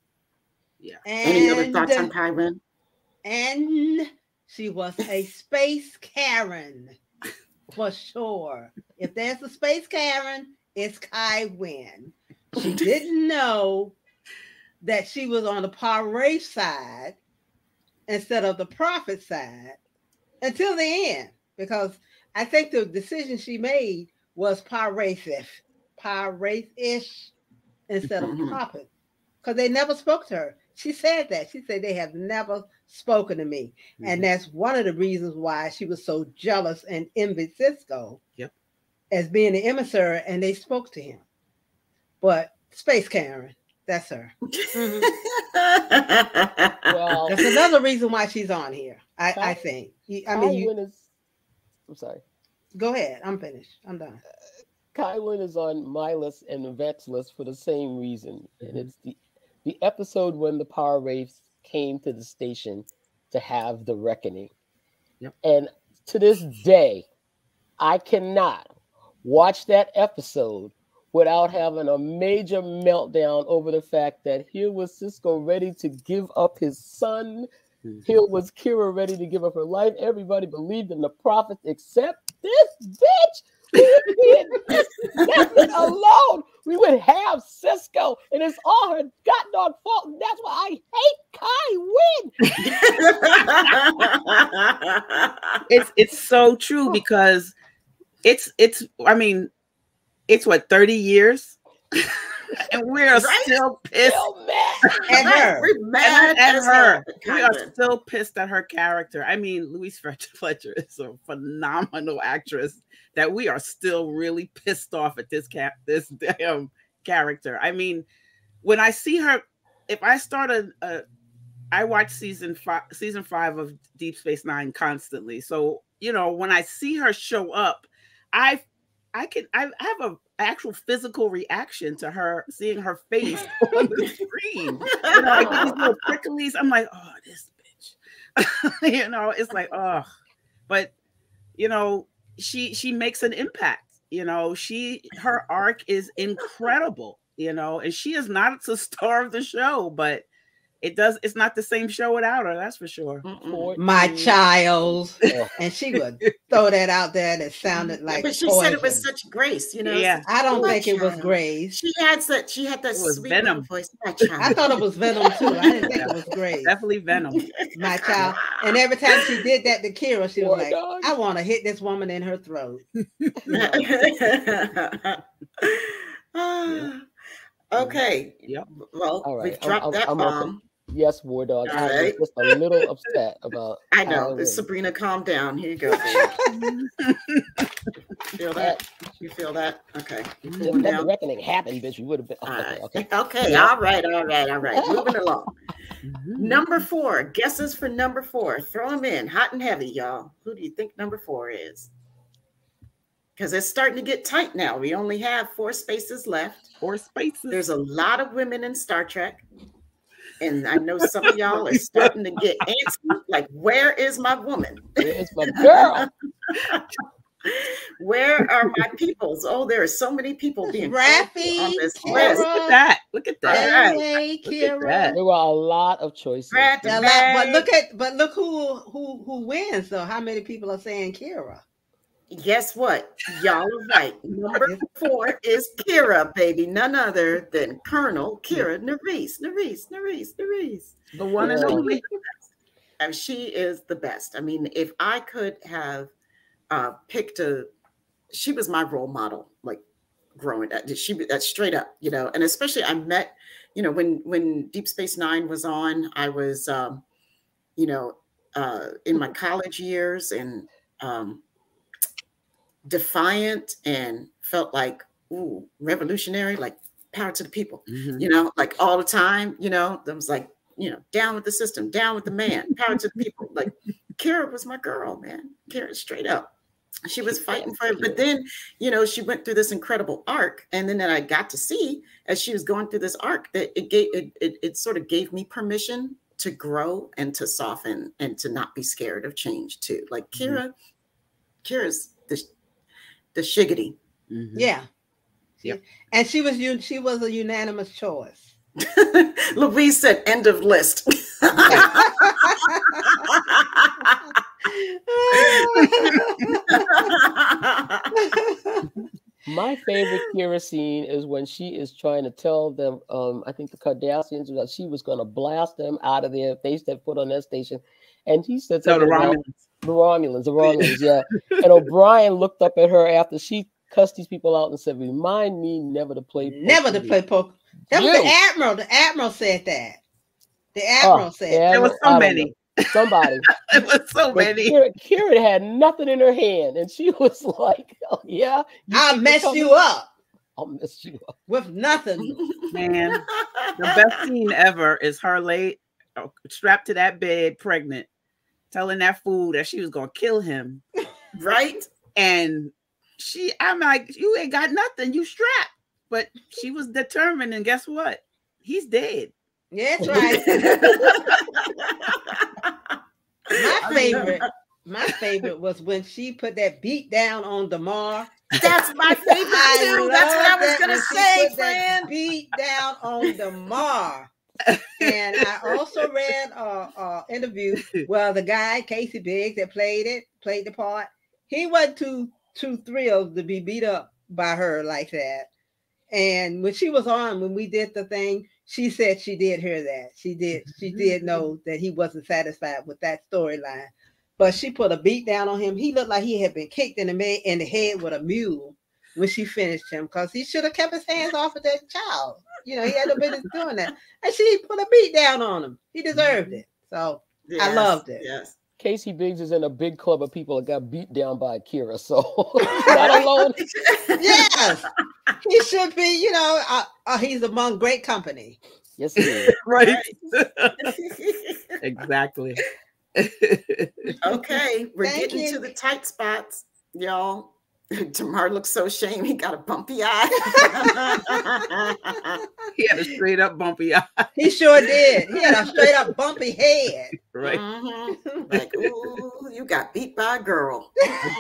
Yeah. And, any other thoughts on kai wynn and she was a space karen for sure. If there's a space Karen, it's Kai Wynn. She [LAUGHS] didn't know that she was on the Pah-wraith side instead of the prophet side until the end, because I think the decision she made was Pah-wraith-ish, Pah-wraith-ish instead of mm-hmm. prophet, because they never spoke to her. She said that. She said they have never spoken to me. Mm-hmm. And that's one of the reasons why she was so jealous and envied Sisko yep. as being the emissary, and they spoke to him. But Space Karen, that's her. [LAUGHS] Mm-hmm. well, that's another reason why she's on here. I, I think. I mean, you, is, I'm sorry. Go ahead. I'm finished. I'm done. Uh, Kai Wynn is on my list and Yvette's list for the same reason, mm-hmm. and it's the the episode when the Pah-wraiths came to the station to have the reckoning. Yep. And to this day, I cannot watch that episode without having a major meltdown over the fact that here was Sisko ready to give up his son. Mm-hmm. Here was Kira ready to give up her life. Everybody believed in the prophets except this bitch it alone. We would have Sisko, and it's all her god dog fault. And that's why I hate Kai Wynn. [LAUGHS] it's it's so true because it's it's I mean, it's what 30 years. [LAUGHS] [LAUGHS] and we are right? still pissed still at her. We're mad at, at her. We are still pissed at her character. I mean, Louise [LAUGHS] Fletcher is a phenomenal actress that we are still really pissed off at this cap this damn character. I mean, when I see her, if I start a, a I watch season five season five of Deep Space Nine constantly. So, you know, when I see her show up, I I can I have a actual physical reaction to her seeing her [LAUGHS] face on the screen. You know, I get these little [LAUGHS] pricklies. I'm like, oh, this bitch. [LAUGHS] you know, it's like, oh, but you know, she she makes an impact. You know, she her arc is incredible. You know, and she is not the star of the show, but it does it's not the same show without her that's for sure. My child. [LAUGHS] Oh. And she would throw that out there that sounded like but she poison. said it was such grace you know? Yeah. I don't think child. it was grace. She had such she had that sweet venom. voice. My child. i thought it was venom too. I didn't think yeah. it was grace. Definitely venom. My child. And every time she did that to kira she was like dog. i want to hit this woman in her throat. [LAUGHS] [LAUGHS] Ah. Okay. Yep. Well, All right. we've dropped I'm, that I'm, bomb. Yes, War Dog. I right. was just a little upset about. [LAUGHS] I know. Sabrina, calm down. Here you go. [LAUGHS] feel that? You feel that? Okay. If the reckoning happened, bitch, you would have been. Okay. Right. Okay. Okay. All right. All right. All right. Moving along. [LAUGHS] Number four. Guesses for number four. Throw them in, hot and heavy, y'all. Who do you think number four is? Because it's starting to get tight now. We only have four spaces left. Four spaces. There's a lot of women in Star Trek. And I know some of y'all are starting to get antsy, like, where is my woman? Where's my girl? [LAUGHS] Where are my peoples? Oh, there are so many people being Raffi, on this Kira, list. Look at that. Look at that. Hey, Kira. That. There were a lot of choices. Brad, but look at but look who who who wins though. How many people are saying Kira? Guess what? Y'all are [LAUGHS] right. Number four is Kira, baby. None other than Colonel Kira Nerys. Nerys, Nerys, Nerys. The one and only. And she is the best. I mean, if I could have uh, picked a, she was my role model, like growing up. She that's straight up, you know. And especially I met, you know, when when Deep Space Nine was on, I was, um, you know, uh, in my college years and. Um, defiant and felt like ooh revolutionary like power to the people mm-hmm. you know like all the time you know that was like you know down with the system down with the man power to the people [LAUGHS] like Kira was my girl man Kira straight up she was fighting for it but then you know she went through this incredible arc and then that i got to see as she was going through this arc that it gave it, it, it sort of gave me permission to grow and to soften and to not be scared of change too like kira mm-hmm. kira's the the shiggity. Mm-hmm. Yeah. Yep. And she was she was a unanimous choice. [LAUGHS] Louise said end of list. [LAUGHS] My favorite Kira scene is when she is trying to tell them, um, I think the Cardassians, that she was going to blast them out of there if they stepped foot on that station. And he said, "So the Romulans, the Romulans, the [LAUGHS] Romulans, yeah." and O'Brien looked up at her after she cussed these people out and said, "Remind me never to play, never to play poker." That was the admiral. The admiral said that. The admiral oh, said the there were so many. Somebody. [LAUGHS] it was so but many. Kira, Kira, had nothing in her hand, and she [LAUGHS] was like, oh, "Yeah, I'll mess you up." I'll mess you up with nothing. Man, the best scene ever is her late oh, strapped to that bed, pregnant, telling that fool that she was gonna kill him, [LAUGHS] right? And she, I'm like, you ain't got nothing, you strapped. But she was determined, and guess what? He's dead. Yeah, that's [LAUGHS] right. my [LAUGHS] favorite, my favorite was when she put that beat down on Damar. That's my favorite too. That's what I was gonna say, friend. Beat down on Damar and I [LAUGHS] also read a, interview where the guy Casey Biggs that played it, played the part. He wasn't too too thrilled to be beat up by her like that. And when she was on, when we did the thing, she said she did hear that. She did. She mm-hmm. did know that he wasn't satisfied with that storyline. But she put a beat down on him. He looked like he had been kicked in the in the head with a mule when she finished him because he should have kept his hands off of that child. You know, he had no business doing that. And she put a beat down on him. He deserved it. So yes, I loved it. Yes. Casey Biggs is in a big club of people that got beat down by Kira. So [LAUGHS] [LAUGHS] not alone. yes. He should be, you know, uh, uh, he's among great company. Yes, he is. [LAUGHS] right. exactly. okay. We're Thank getting you. to the tight spots, y'all. [LAUGHS] Damar looks so ashamed. He got a bumpy eye. [LAUGHS] he had a straight up bumpy eye. He sure did. He had a straight up bumpy head. Right. Mm-hmm. Like, ooh, you got beat by a girl.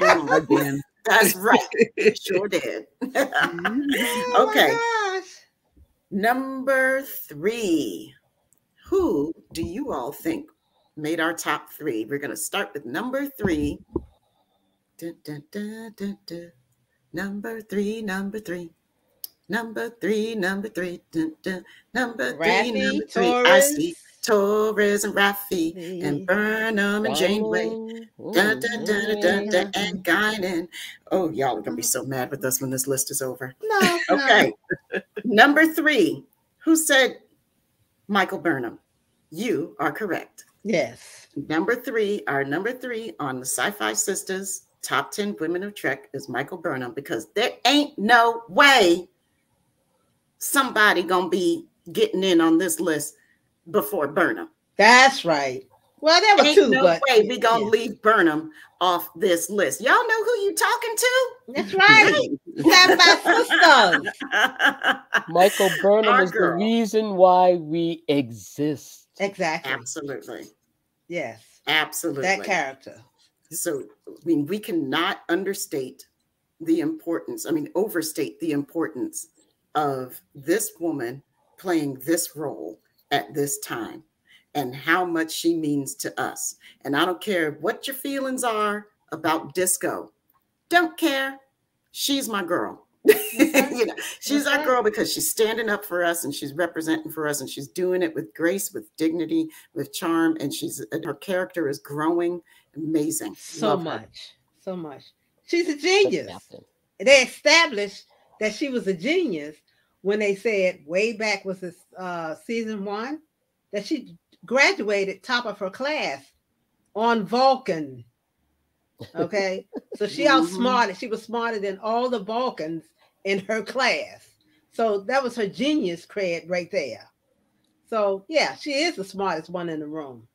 Again. [LAUGHS] That's right. He sure did. Oh okay. gosh. Number three. Who do you all think made our top three? We're going to start with number three. Dun, dun, dun. Number three, number three. Number three, number three. Number three, number three. I see Torres. Torres and Rafi and Burnham and Janeway. Dun, dun, dun, dun, dun, dun, and Guinan. Oh, y'all are going to be so mad with us when this list is over. No. Okay. Number three. Who said Michael Burnham? You are correct. Yes. Number three, our number three on the SyFy Sistas top 10 women of Trek is Michael Burnham because there ain't no way somebody gonna be getting in on this list before Burnham. That's right. Well, there were Ain't two, no but way we gonna yeah. leave Burnham off this list. Y'all know who you talking to? That's right. Stand by sisters. Michael Burnham Our is girl. the reason why we exist. Exactly. Absolutely. Yes. Absolutely. That character. So, I mean, we cannot understate the importance, I mean, overstate the importance of this woman playing this role at this time and how much she means to us. And I don't care what your feelings are about disco, don't care. She's my girl. [LAUGHS] you know, she's our girl because she's standing up for us and she's representing for us and she's doing it with grace, with dignity, with charm, and she's her character is growing. Amazing. So Love her. much. So much. She's a genius. Captain. They established that she was a genius when they said way back was this uh season one that she graduated top of her class on Vulcan. Okay. [LAUGHS] so she outsmarted, she was smarter than all the Vulcans in her class. So that was her genius cred right there. So yeah, she is the smartest one in the room.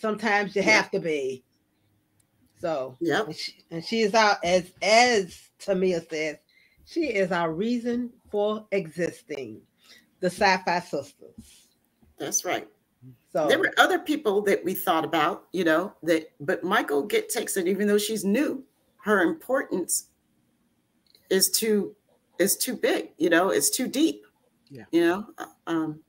Sometimes you Yeah. have to be. So Yep. and she, and she is our as as Tamia says, she is our reason for existing. The SyFy Sistas. That's right. So There were other people that we thought about, you know, that but Michael get takes it, even though she's new, her importance is too is too big, you know, it's too deep. Yeah. You know. Uh, Um,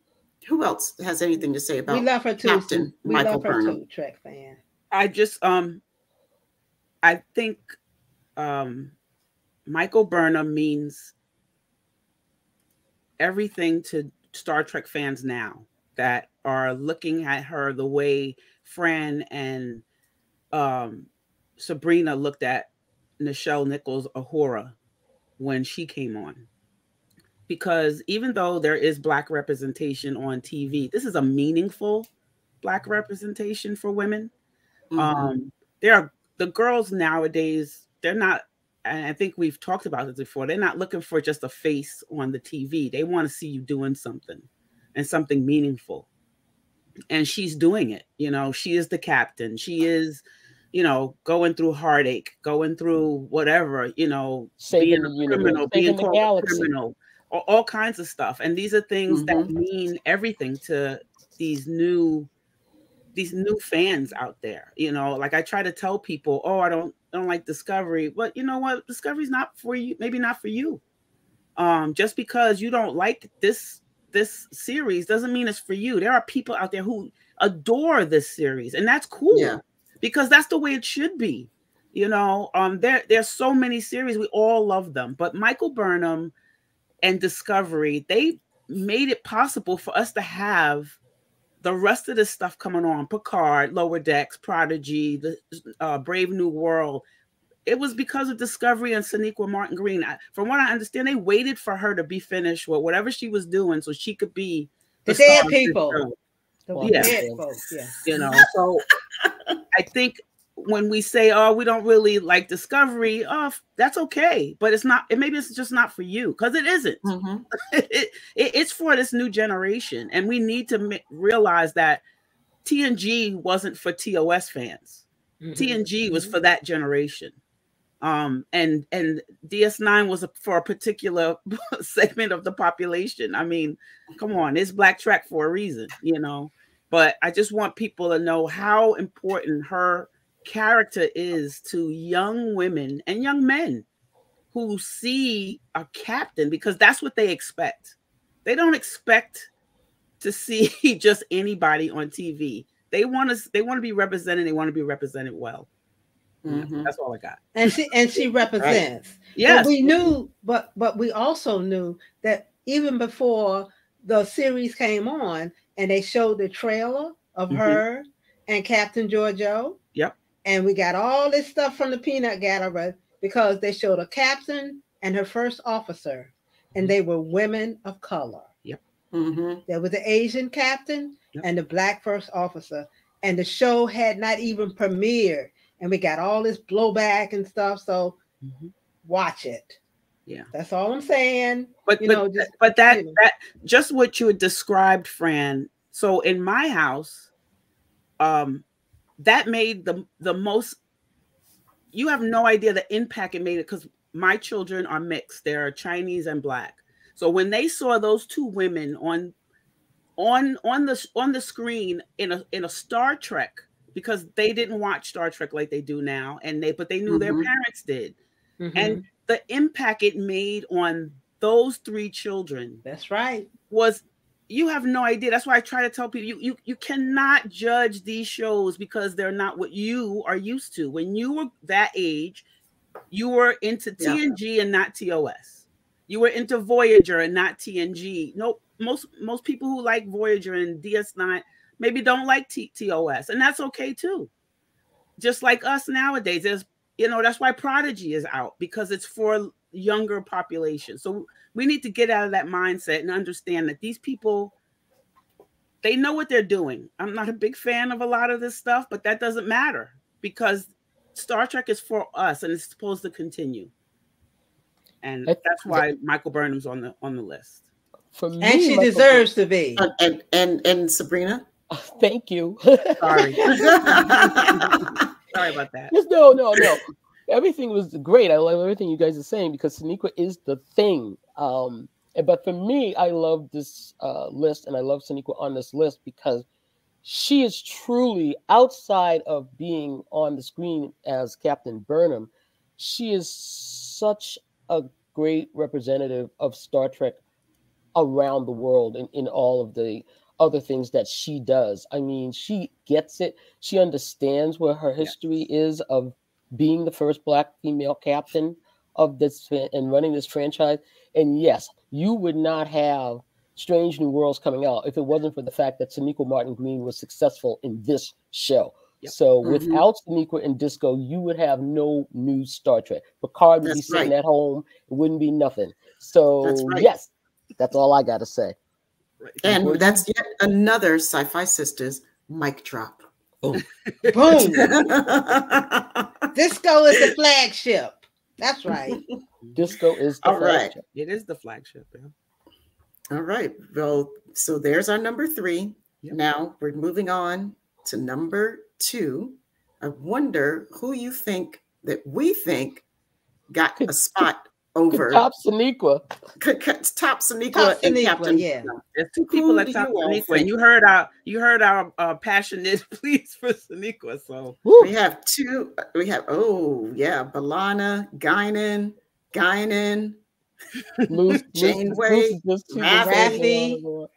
who else has anything to say about we love her too. Captain we Michael love her Burnham. too, Trek fan. I just um I think um Michael Burnham means everything to Star Trek fans now that are looking at her the way Fran and um Sabrina looked at Nichelle Nichols Uhura when she came on. Because even though there is black representation on TV, this is a meaningful black representation for women. Mhm. um there are the girls nowadays they're not and i think we've talked about this before they're not looking for just a face on the tv they want to see you doing something and something meaningful. And she's doing it you know she is the captain. She is you know going through heartache going through whatever you know Saving being a criminal being called a criminal all, all kinds of stuff. And these are things that mean everything to these new these new fans out there you know? Like i try to tell people oh i don't I don't like discovery but you know what? Discovery's not for you maybe not for you. Um just because you don't like this this series doesn't mean it's for you. There are people out there who adore this series and that's cool Yeah. because that's the way it should be you know? Um there there's so many series we all love them but michael burnham and discovery they made it possible for us to have the rest of this stuff coming on picard lower decks prodigy the uh, brave new world it was because of discovery and Sonequa martin green I, from what i understand they waited for her to be finished with whatever she was doing so she could be The star dead people. The Yeah. dead folks, yeah. you know [LAUGHS] so i think when we say oh we don't really like discovery oh that's okay but it's not it maybe it's just not for you because it isn't Mhm. [LAUGHS] it, it- it's for this new generation and we need to ma- realize that tng wasn't for tos fans Mhm. tng was for that generation Um, and and DS9 was a, for a particular [LAUGHS] segment of the population. I mean, come on, it's Black Trek for a reason, you know. But I just want people to know how important her character is to young women and young men who see a captain because that's what they expect. They don't expect to see [LAUGHS] just anybody on TV. They want to they want to be represented, they want to be represented well. Mm-hmm. That's all I got. And she and she [LAUGHS] represents. right. Yes. But we knew, but but we also knew that even before the series came on and they showed the trailer of mm-hmm. her and Captain Georgiou. Yep. And we got all this stuff from the peanut gallery because they showed a captain and her first officer, and they were women of color. Yep. Mm-hmm. There was the Asian captain yep. and the black first officer, and the show had not even premiered, and we got all this blowback and stuff. So mm-hmm. watch it. Yeah, that's all I'm saying. But you but, know, just, but that you know. that just what you had described, Fran. So in my house, um, that made the the most. You have no idea the impact it made it because my children are mixed. They're Chinese and black. So when they saw those two women on on on the on the screen in a in a Star Trek because they didn't watch Star Trek like they do now and they but they knew mm-hmm. their parents did. Mm-hmm. And the impact it made on those three children. That's right. Was you have no idea. That's why I try to tell people you you you cannot judge these shows because they're not what you are used to. When you were that age, you were into TNG yeah. and not TOS. You were into Voyager and not TNG. Nope. Most most people who like Voyager and DS9 maybe don't like T- TOS, and that's okay too. Just like us nowadays, there's you know that's why Prodigy is out because it's for younger population. So we need to get out of that mindset and understand that these people they know what they're doing. I'm not a big fan of a lot of this stuff, but that doesn't matter because Star Trek is for us and it's supposed to continue. And that's why Michael Burnham's on the on the list. For me, and she Michael deserves Burnham. to be. Uh, and and and Sabrina. Oh, thank you. Sorry. [LAUGHS] [LAUGHS] Sorry about that. No, no, no. Everything was great. I love everything you guys are saying because Sonequa is the thing. Um, but for me, I love this uh, list and I love Sonequa on this list because she is truly outside of being on the screen as Captain Burnham. She is such a great representative of Star Trek around the world in, in all of the other things that she does. I mean, she gets it. She understands where her history is of being the first black female captain of this and running this franchise. And yes, you would not have Strange New Worlds coming out if it wasn't for the fact that Sonequa Martin Green was successful in this show. Yep. So mm-hmm. without Sonequa and Disco, you would have no new Star Trek. Picard would that's be sitting right. at home; it wouldn't be nothing. So that's right. yes, that's all I got to say. And that's yet another SyFy Sistas mic drop. [LAUGHS] Boom! Boom! [LAUGHS] [LAUGHS] Disco is the flagship. That's right. [LAUGHS] Disco is the all flagship. right. It is the flagship. Yeah. All right. Well, so there's our number three. Yep. Now we're moving on to number two. I wonder who you think that we think got a spot over top Sonequa. Top Sonequa and Captain. Yeah, there's two people at top Sonequa, and you heard our you heard our uh, passionate [LAUGHS] pleas for Sonequa. So Woo. we have two. We have oh yeah, B'Elanna, Guinan, Guinan, [LAUGHS] Janeway, Raffi.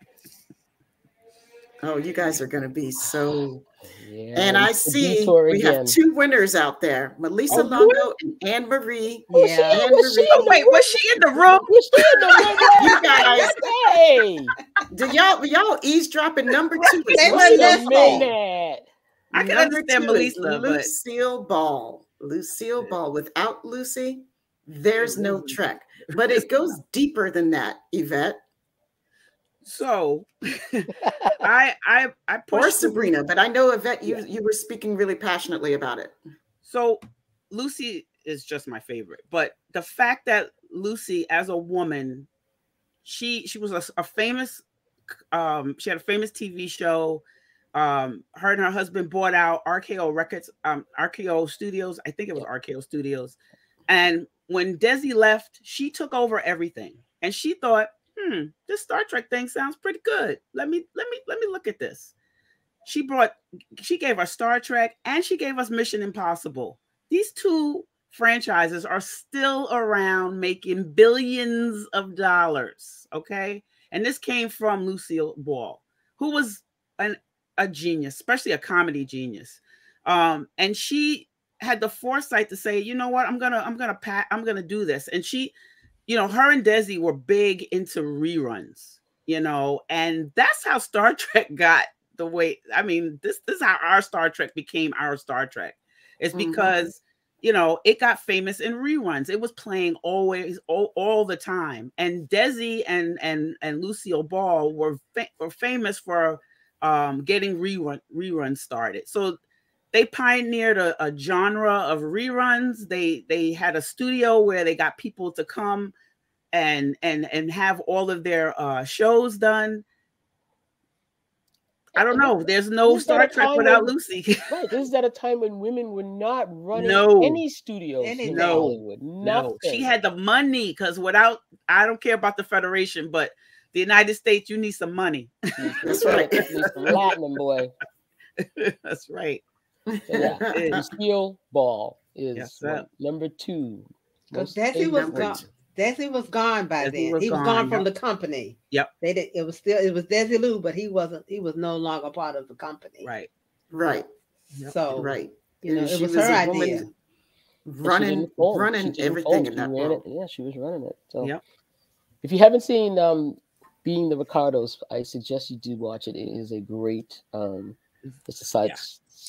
Oh, you guys are going to be so. Yeah, and I see we again. have two winners out there: Melissa oh, Longo and Anne Marie. Oh, yeah, Anne was Marie. She, oh, wait, was she in the room? Was she in the [LAUGHS] room? you guys, hey, [LAUGHS] did y'all y'all eavesdropping number two? they were listening. I can number understand Melissa, Lucille but... Ball. Lucille Ball. Without Lucy, there's no mm-hmm. Trek but it goes [LAUGHS] deeper than that, Yvette. So [LAUGHS] I [LAUGHS] I I or Sabrina, but I know Yvette, you yeah. you were speaking really passionately about it. So Lucy is just my favorite, but the fact that Lucy, as a woman, she she was a, a famous um she had a famous TV show. Um, her and her husband bought out RKO Records, um, RKO Studios. I think it was RKO Studios And when Desi left, she took over everything. And she thought, hmm, this Star Trek thing sounds pretty good. Let me let me let me look at this. She brought she gave us Star Trek and she gave us Mission Impossible. These two franchises are still around making billions of dollars. Okay. And this came from Lucille Ball, who was an, a genius, especially a comedy genius. Um, and she had the foresight to say, you know what, I'm gonna, I'm gonna pat, I'm gonna do this. And she, you know, her and Desi were big into reruns, you know, and that's how Star [LAUGHS] Trek got the way. I mean, this, this is how our Star Trek became our Star Trek. It's mm-hmm. because you know, it got famous in reruns. It was playing always all, all the time. And Desi and and and Lucille Ball were fa- were famous for um, getting rerun reruns started. So they pioneered a, a, genre of reruns. They they had a studio where they got people to come and and and have all of their uh, shows done. I don't know. There's no Star Trek without when, Lucy. [LAUGHS] right. This is at a time when women were not running no. any studios any, in no. Hollywood. No. She had the money because without, I don't care about the Federation, but the United States, you need some money. [LAUGHS] That's right. Latin boy. [LAUGHS] That's right. So yeah, [LAUGHS] Steel Ball is yes, number two. Because Desi was gone. Desi was gone by Desi then. Was he was gone, gone from yep. the company. Yep. They did. It was still. It was Desilu, but he wasn't. He was no longer part of the company. Right. Right. Yep. So right. You know, it was, was her idea. Running, running everything in that world. Yeah, she was running it. So, yep. if you haven't seen um, "Being the Ricardos," I suggest you do watch it. It is a great. um It's a side. Yeah.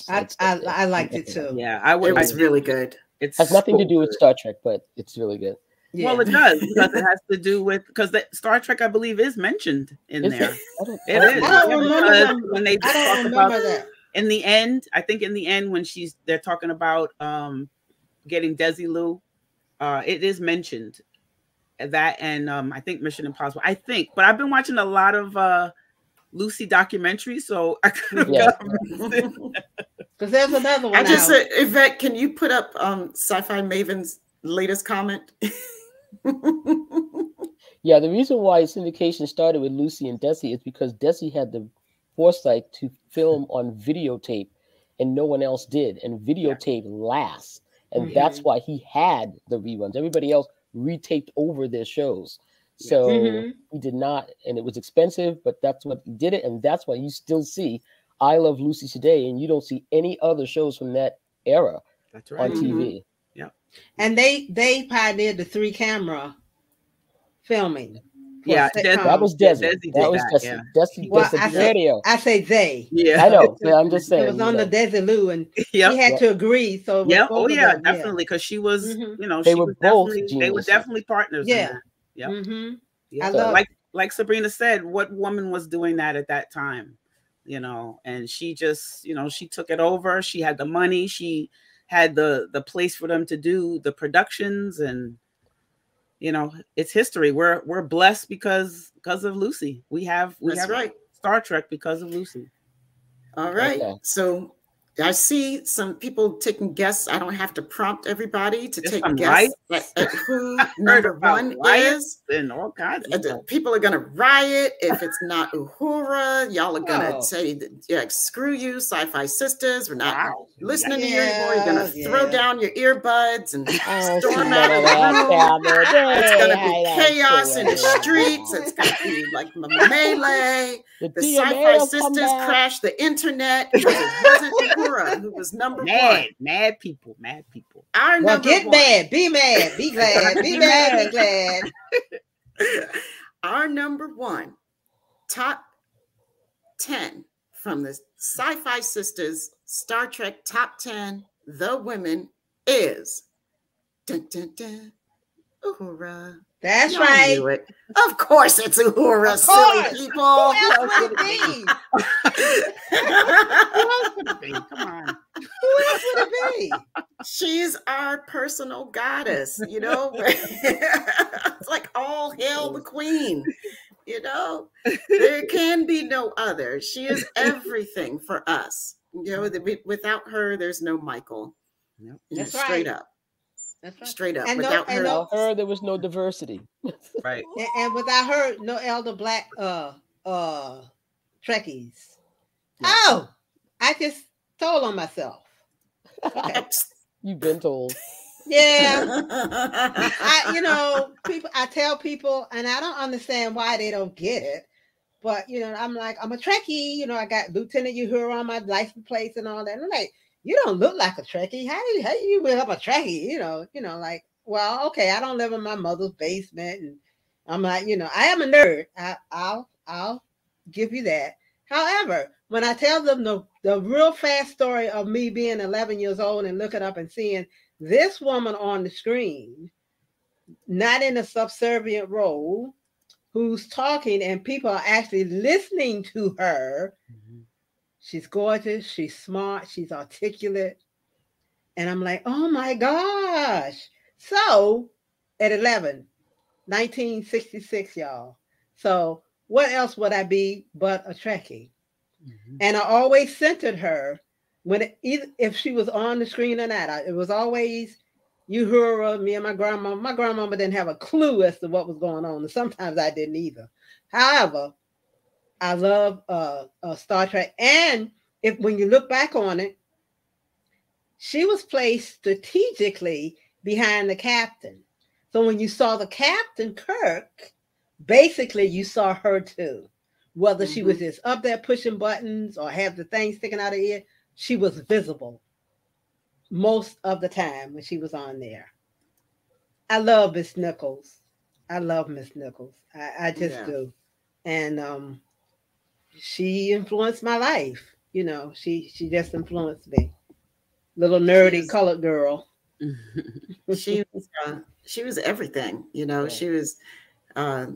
I, I, I liked it too. Yeah, I would. It was I, really good. It has nothing so to do with Star Trek, but it's really good. Yeah. Well, it does [LAUGHS] because it has to do with because the Star Trek, I believe, is mentioned in is there. It, it is. I don't remember when they talk about that. In the end, I think in the end when she's they're talking about um getting Desilu, uh, it is mentioned that and um I think Mission Impossible. I think, but I've been watching a lot of uh Lucy documentary, so I kind of yeah. Because [LAUGHS] there's another one. I just said, Yvette, can you put up um Sci-Fi Maven's latest comment? [LAUGHS] yeah, the reason why syndication started with Lucy and Desi is because Desi had the foresight to film [LAUGHS] on videotape and no one else did. And videotape yeah. lasts. And mm-hmm. that's why he had the reruns. Everybody else retaped over their shows. So mm-hmm. he did not, and it was expensive, but that's what he did it. And that's why you still see I Love Lucy today, and you don't see any other shows from that era that's right. on TV. Mm-hmm and they they pioneered the three camera filming. Yeah, that was Desi. Desi that was Desi. Yeah. Desi, well, Desi I, say, I say they. Yeah, I know. [LAUGHS] I'm just saying. It was on the Desilu, and [LAUGHS] yep. he had yep. to agree. So yeah, oh yeah, them, definitely, because she was, mm-hmm. you know, they were both. They were definitely partners. Yeah, yeah. Mm-hmm. yeah. So, like like Sabrina said, what woman was doing that at that time? You know, and she just, you know, she took it over. She had the money. She had the the place for them to do the productions and you know it's history we're we're blessed because because of lucy we have we That's have right star trek because of lucy all right okay. so I see some people taking guests. I don't have to prompt everybody to take guests at, uh, at [LAUGHS] who number one is. And all kinds of uh, people are going to riot if it's not Uhura. Y'all are going to say, yeah, screw you, SyFy Sistas. We're not wow. listening yeah, to you anymore. You're going to yeah. throw down your earbuds and [LAUGHS] oh, storm out of the room. It's going to be chaos in the streets. It's going to be like melee. The, the SyFy Sistas crash the internet because it wasn't [LAUGHS] who was number [LAUGHS] mad, one. Mad people, mad people. Our well, get one. mad, be mad, be [LAUGHS] glad, be mad, be glad. [LAUGHS] Our number one top 10 from the SyFy Sistas Star Trek Top 10 The Women is. Dun, dun, dun, Uhura. That's right. Of course, it's Uhura, silly people. Who else would it be? [LAUGHS] Who else would it be? Come on. Who else would it be? She's our personal goddess, you know? [LAUGHS] it's like all hail the queen. You know, there can be no other. She is everything for us. You know, without her, there's no Michael. Yep. That's straight right. up. Right. Straight up. And without no, her, no, her, there was no diversity. [LAUGHS] right. And, and, without her, no elder black uh uh Trekkies. Yeah. Oh, I just told on myself. Okay. [LAUGHS] You've been told. Yeah. [LAUGHS] I, you know, people I tell people, and I don't understand why they don't get it. But you know, I'm like, I'm a Trekkie. You know, I got Lieutenant Uhura on my license plate and all that. And I'm like, you don't look like a Trekkie. How do you, how do you become a Trekkie? You know, you know, like, well, okay, I don't live in my mother's basement, and I'm like, you know, I am a nerd. I, I'll I'll give you that. However, when I tell them the, the real fast story of me being 11 years old and looking up and seeing this woman on the screen, not in a subservient role, who's talking and people are actually listening to her. Mm-hmm. She's gorgeous, she's smart, she's articulate. And I'm like, oh my gosh. So at 11, 1966, y'all. So what else would I be but a Trekkie? Mm-hmm. And I always centered her when it, either if she was on the screen or not. I, it was always Uhura, me and my grandma. My grandmama didn't have a clue as to what was going on, and sometimes I didn't either. However, I love uh, uh, Star Trek, and if when you look back on it, she was placed strategically behind the captain. So when you saw the captain Kirk, basically you saw her too. Whether mm-hmm. she was mm-hmm. just up there pushing buttons or have the thing sticking out of her ear, she was visible most of the time when she was on there. I love Miss Nichols. I love Miss Nichols. I, I just yeah. do. And um she influenced my life. You know, she she just influenced me. Little nerdy was, colored girl. [LAUGHS] she was [LAUGHS] uh, she was everything, you know, yeah. she was uh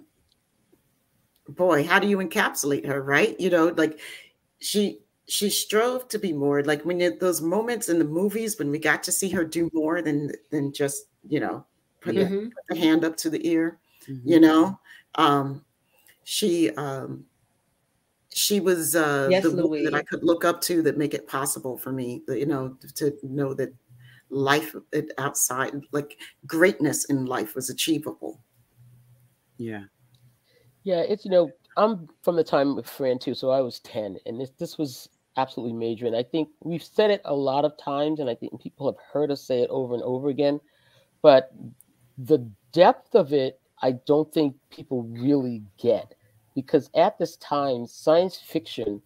boy, how do you encapsulate her, right? You know, like she she strove to be more like when you, those moments in the movies when we got to see her do more than than just you know put, the, put the, hand up to the ear mm-hmm. you know um she um she was uh yes, the woman that i could look up to that make it possible for me you know to know that life outside like greatness in life was achievable yeah yeah it's you know i'm from the time with fran too so i was 10 and this this was absolutely major. And I think we've said it a lot of times, and I think people have heard us say it over and over again. But the depth of it, I don't think people really get because at this time, science fiction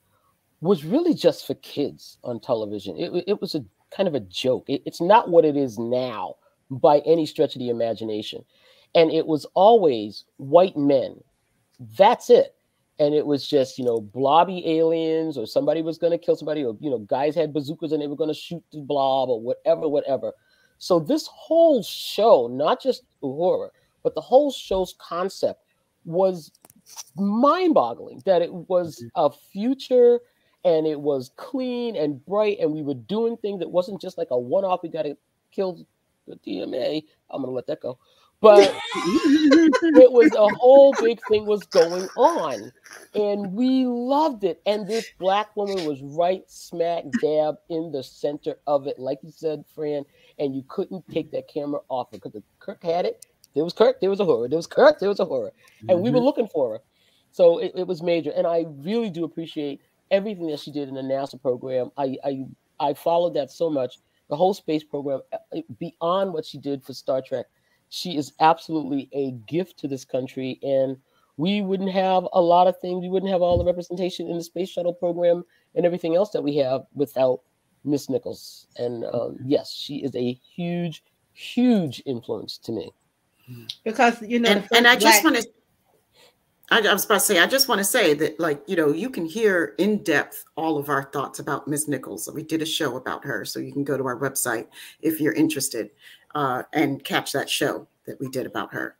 was really just for kids on television. It, it was a kind of a joke. It, it's not what it is now by any stretch of the imagination. And it was always white men. That's it and it was just you know blobby aliens or somebody was going to kill somebody or you know guys had bazookas and they were going to shoot the blob or whatever whatever so this whole show not just Uhura but the whole show's concept was mind-boggling that it was mm-hmm. a future and it was clean and bright and we were doing things. That wasn't just like a one-off we got to kill the dma i'm going to let that go. But [LAUGHS] it was a whole big thing was going on and we loved it. And this black woman was right smack dab in the center of it like you said fran and you couldn't take that camera off because the kirk had it there was kirk there was Uhura there was kirk there was Uhura and mm-hmm. we were mm-hmm. looking for her so it, it was major and i really do appreciate everything that she did in the nasa program i i i followed that so much the whole space program uh, beyond what she did for star trek she is absolutely a gift to this country. And we wouldn't have a lot of things. We wouldn't have all the representation in the space shuttle program and everything else that we have without Miss Nichols. And um, yes, she is a huge, huge influence to me. Because you know, and, and I just want to. I, I was about to say, I just want to say that, like, you know, you can hear in depth all of our thoughts about Miss Nichols. We did a show about her, so you can go to our website if you're interested uh, and catch that show that we did about her.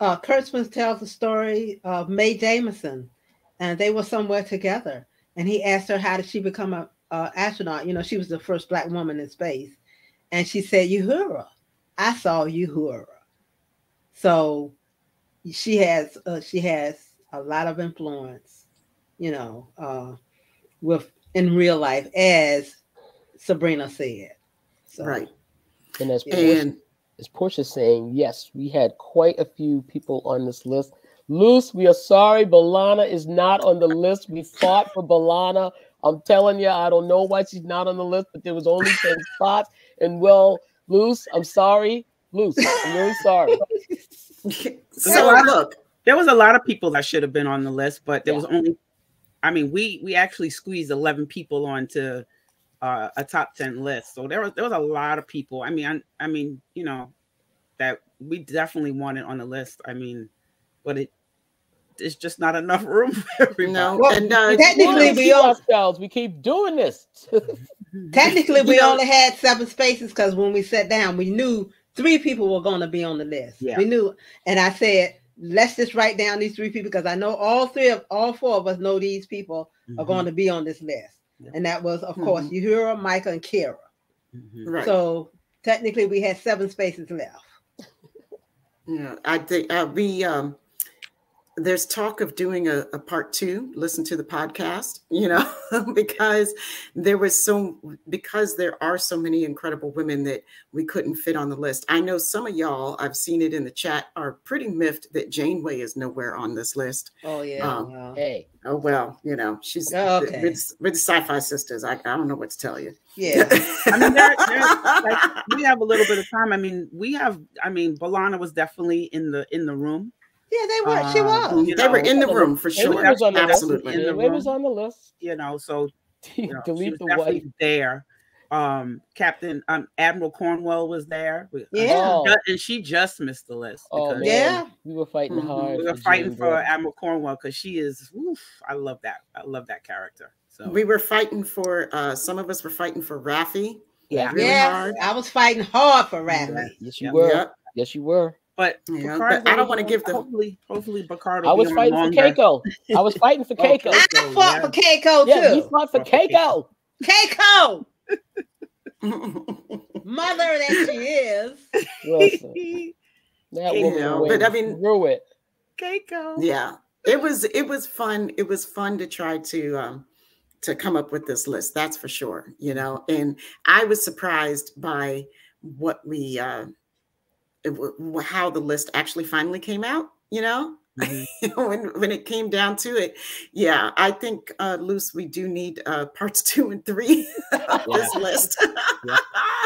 Uh, Kurtzman tells the story of Mae Jemison, and they were somewhere together. And he asked her, How did she become an astronaut? You know, she was the first Black woman in space. And she said, Uhura. I saw Uhura. So she has uh, she has a lot of influence, you know, uh, with in real life, as Sabrina said. So. Right. And as proportion, and, is Portia saying, yes, we had quite a few people on this list. Luz, we are sorry. B'Elanna is not on the list. We fought for B'Elanna. I'm telling you, I don't know why she's not on the list, but there was only 10 spots. And well, Luz, I'm sorry. Luz, I'm really sorry. [LAUGHS] so look, there was a lot of people that should have been on the list, but there yeah. was only I mean, we we actually squeezed 11 people onto uh, a top 10 list. So there was there was a lot of people. I mean, I, I mean, you know, that we definitely wanted on the list. I mean, but it it's just not enough [LAUGHS] room for everybody. No, well, and uh, technically we all ourselves. We keep doing this. [LAUGHS] technically, we know, only had seven spaces because when we sat down, we knew three people were going to be on the list. Yeah. We knew, and I said, let's just write down these three people because I know all three of all four of us know these people mm-hmm. are going to be on this list. And that was, of mm-hmm. course, Uhura, Micah, and Kira. Mm-hmm. Right. So technically, we had seven spaces left. Yeah, I think uh, we um, there's talk of doing a, a, part two listen to the podcast you know [LAUGHS] because there was so because there are so many incredible women that we couldn't fit on the list. I know some of y'all i've seen it in the chat are pretty miffed that janeway is nowhere on this list. Oh yeah um, hey. oh well you know she's oh, okay. with, with the SyFy Sistas. I, I don't know what to tell you. Yeah. [LAUGHS] I mean they're, they're, like, we have a little bit of time. I mean we have i mean B'Elanna was definitely in the in the room yeah, they were. she uh, was. they know, were in the room for sure. Was on the Absolutely. In the room. was on the list. You know, so [LAUGHS] you know, delete the white there. Um, Captain um, Admiral Cornwell was there. Yeah, uh, and she just missed the list. Oh man, yeah, we were fighting mm-hmm. hard. We were fighting for Admiral Cornwell because she is. Oof, I love that. I love that character. So we were fighting for. uh Some of us were fighting for Raffi. Yeah, really yes, hard. I was fighting hard for Raffi. Yes, you were. Yep. Yes, you were. But, yeah, but I don't want to give the hopefully hopefully Picard. I [LAUGHS] was fighting for Keiko. I was fighting for Keiko. I fought yeah. for Keiko yeah, too. You fought for Keiko. Keiko. [LAUGHS] Mother that she is. Listen, [LAUGHS] that woman but I mean, through it. Keiko. Yeah, it was it was fun. It was fun to try to um to come up with this list. That's for sure. You know, and I was surprised by what we. uh how the list actually finally came out, you know? Mm-hmm. [LAUGHS] when when it came down to it, yeah, I think uh Luz, we do need uh parts [LAUGHS] two and three of yeah. this list. yeah.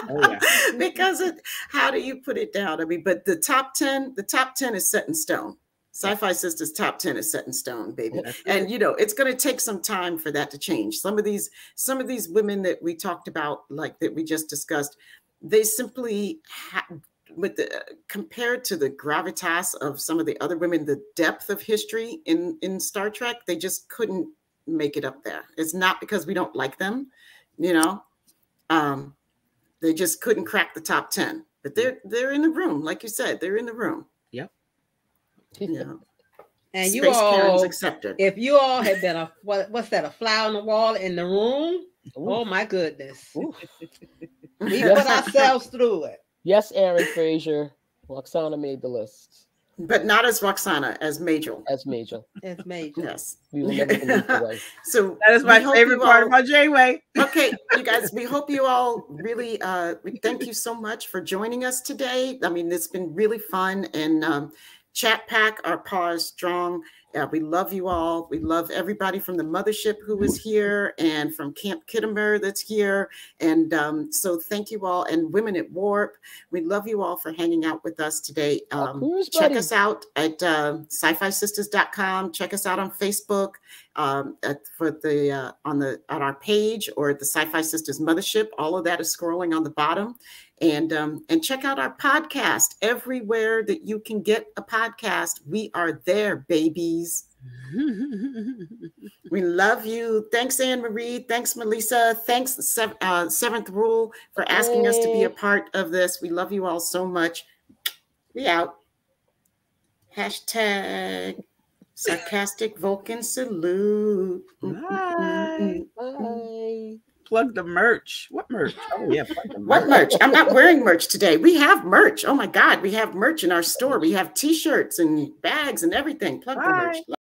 Oh, yeah. [LAUGHS] because it how do you put it down? I mean, but the top 10, the top 10 is set in stone. SyFy Sistas top 10 is set in stone, baby. And you know, it's going to take some time for that to change. Some of these some of these women that we talked about like that we just discussed, they simply ha- with the compared to the gravitas of some of the other women, the depth of history in in Star Trek, they just couldn't make it up there. It's not because we don't like them, you know. Um, they just couldn't crack the top 10. But they're they're in the room, like you said, they're in the room. Yep. [LAUGHS] Yeah. And Space you all accepted. If you all had been a [LAUGHS] what, what's that, a fly on the wall in the room? Ooh. Oh my goodness. [LAUGHS] we put ourselves through it. Yes, Aaron Fraser. Lwaxana made the list. But not as Lwaxana, as Majel. As Majel. As Majel. Yes. We will never [LAUGHS] so that is my favorite part all, of my J-Way. [LAUGHS] okay, you guys, we hope you all really uh we thank you so much for joining us today. I mean, it's been really fun and um chat pack our paws strong yeah, we love you all. We love everybody from the mothership who is here and from Camp Khitomer that's here. And um, so thank you all. And Women at Warp, we love you all for hanging out with us today. Um, oh, check us out at uh, SyFy Sistas.com. Check us out on Facebook um, at, for the uh, on the on our page or the SyFy Sistas Mothership. All of that is scrolling on the bottom and um, and check out our podcast everywhere that you can get a podcast. We are there, babies. [LAUGHS] we love you. Thanks, Anne Marie. Thanks, Melissa. Thanks, uh, Seventh Rule, for asking us to be a part of this. We love you all so much. We out. Hashtag sarcastic Vulcan salute. Bye. Bye plug the merch. What merch? [LAUGHS] Oh yeah, merch. what merch? I'm not wearing [LAUGHS] merch today. We have merch. Oh my god, we have merch in our store. We have t-shirts and bags and everything. Plug Bye. the merch.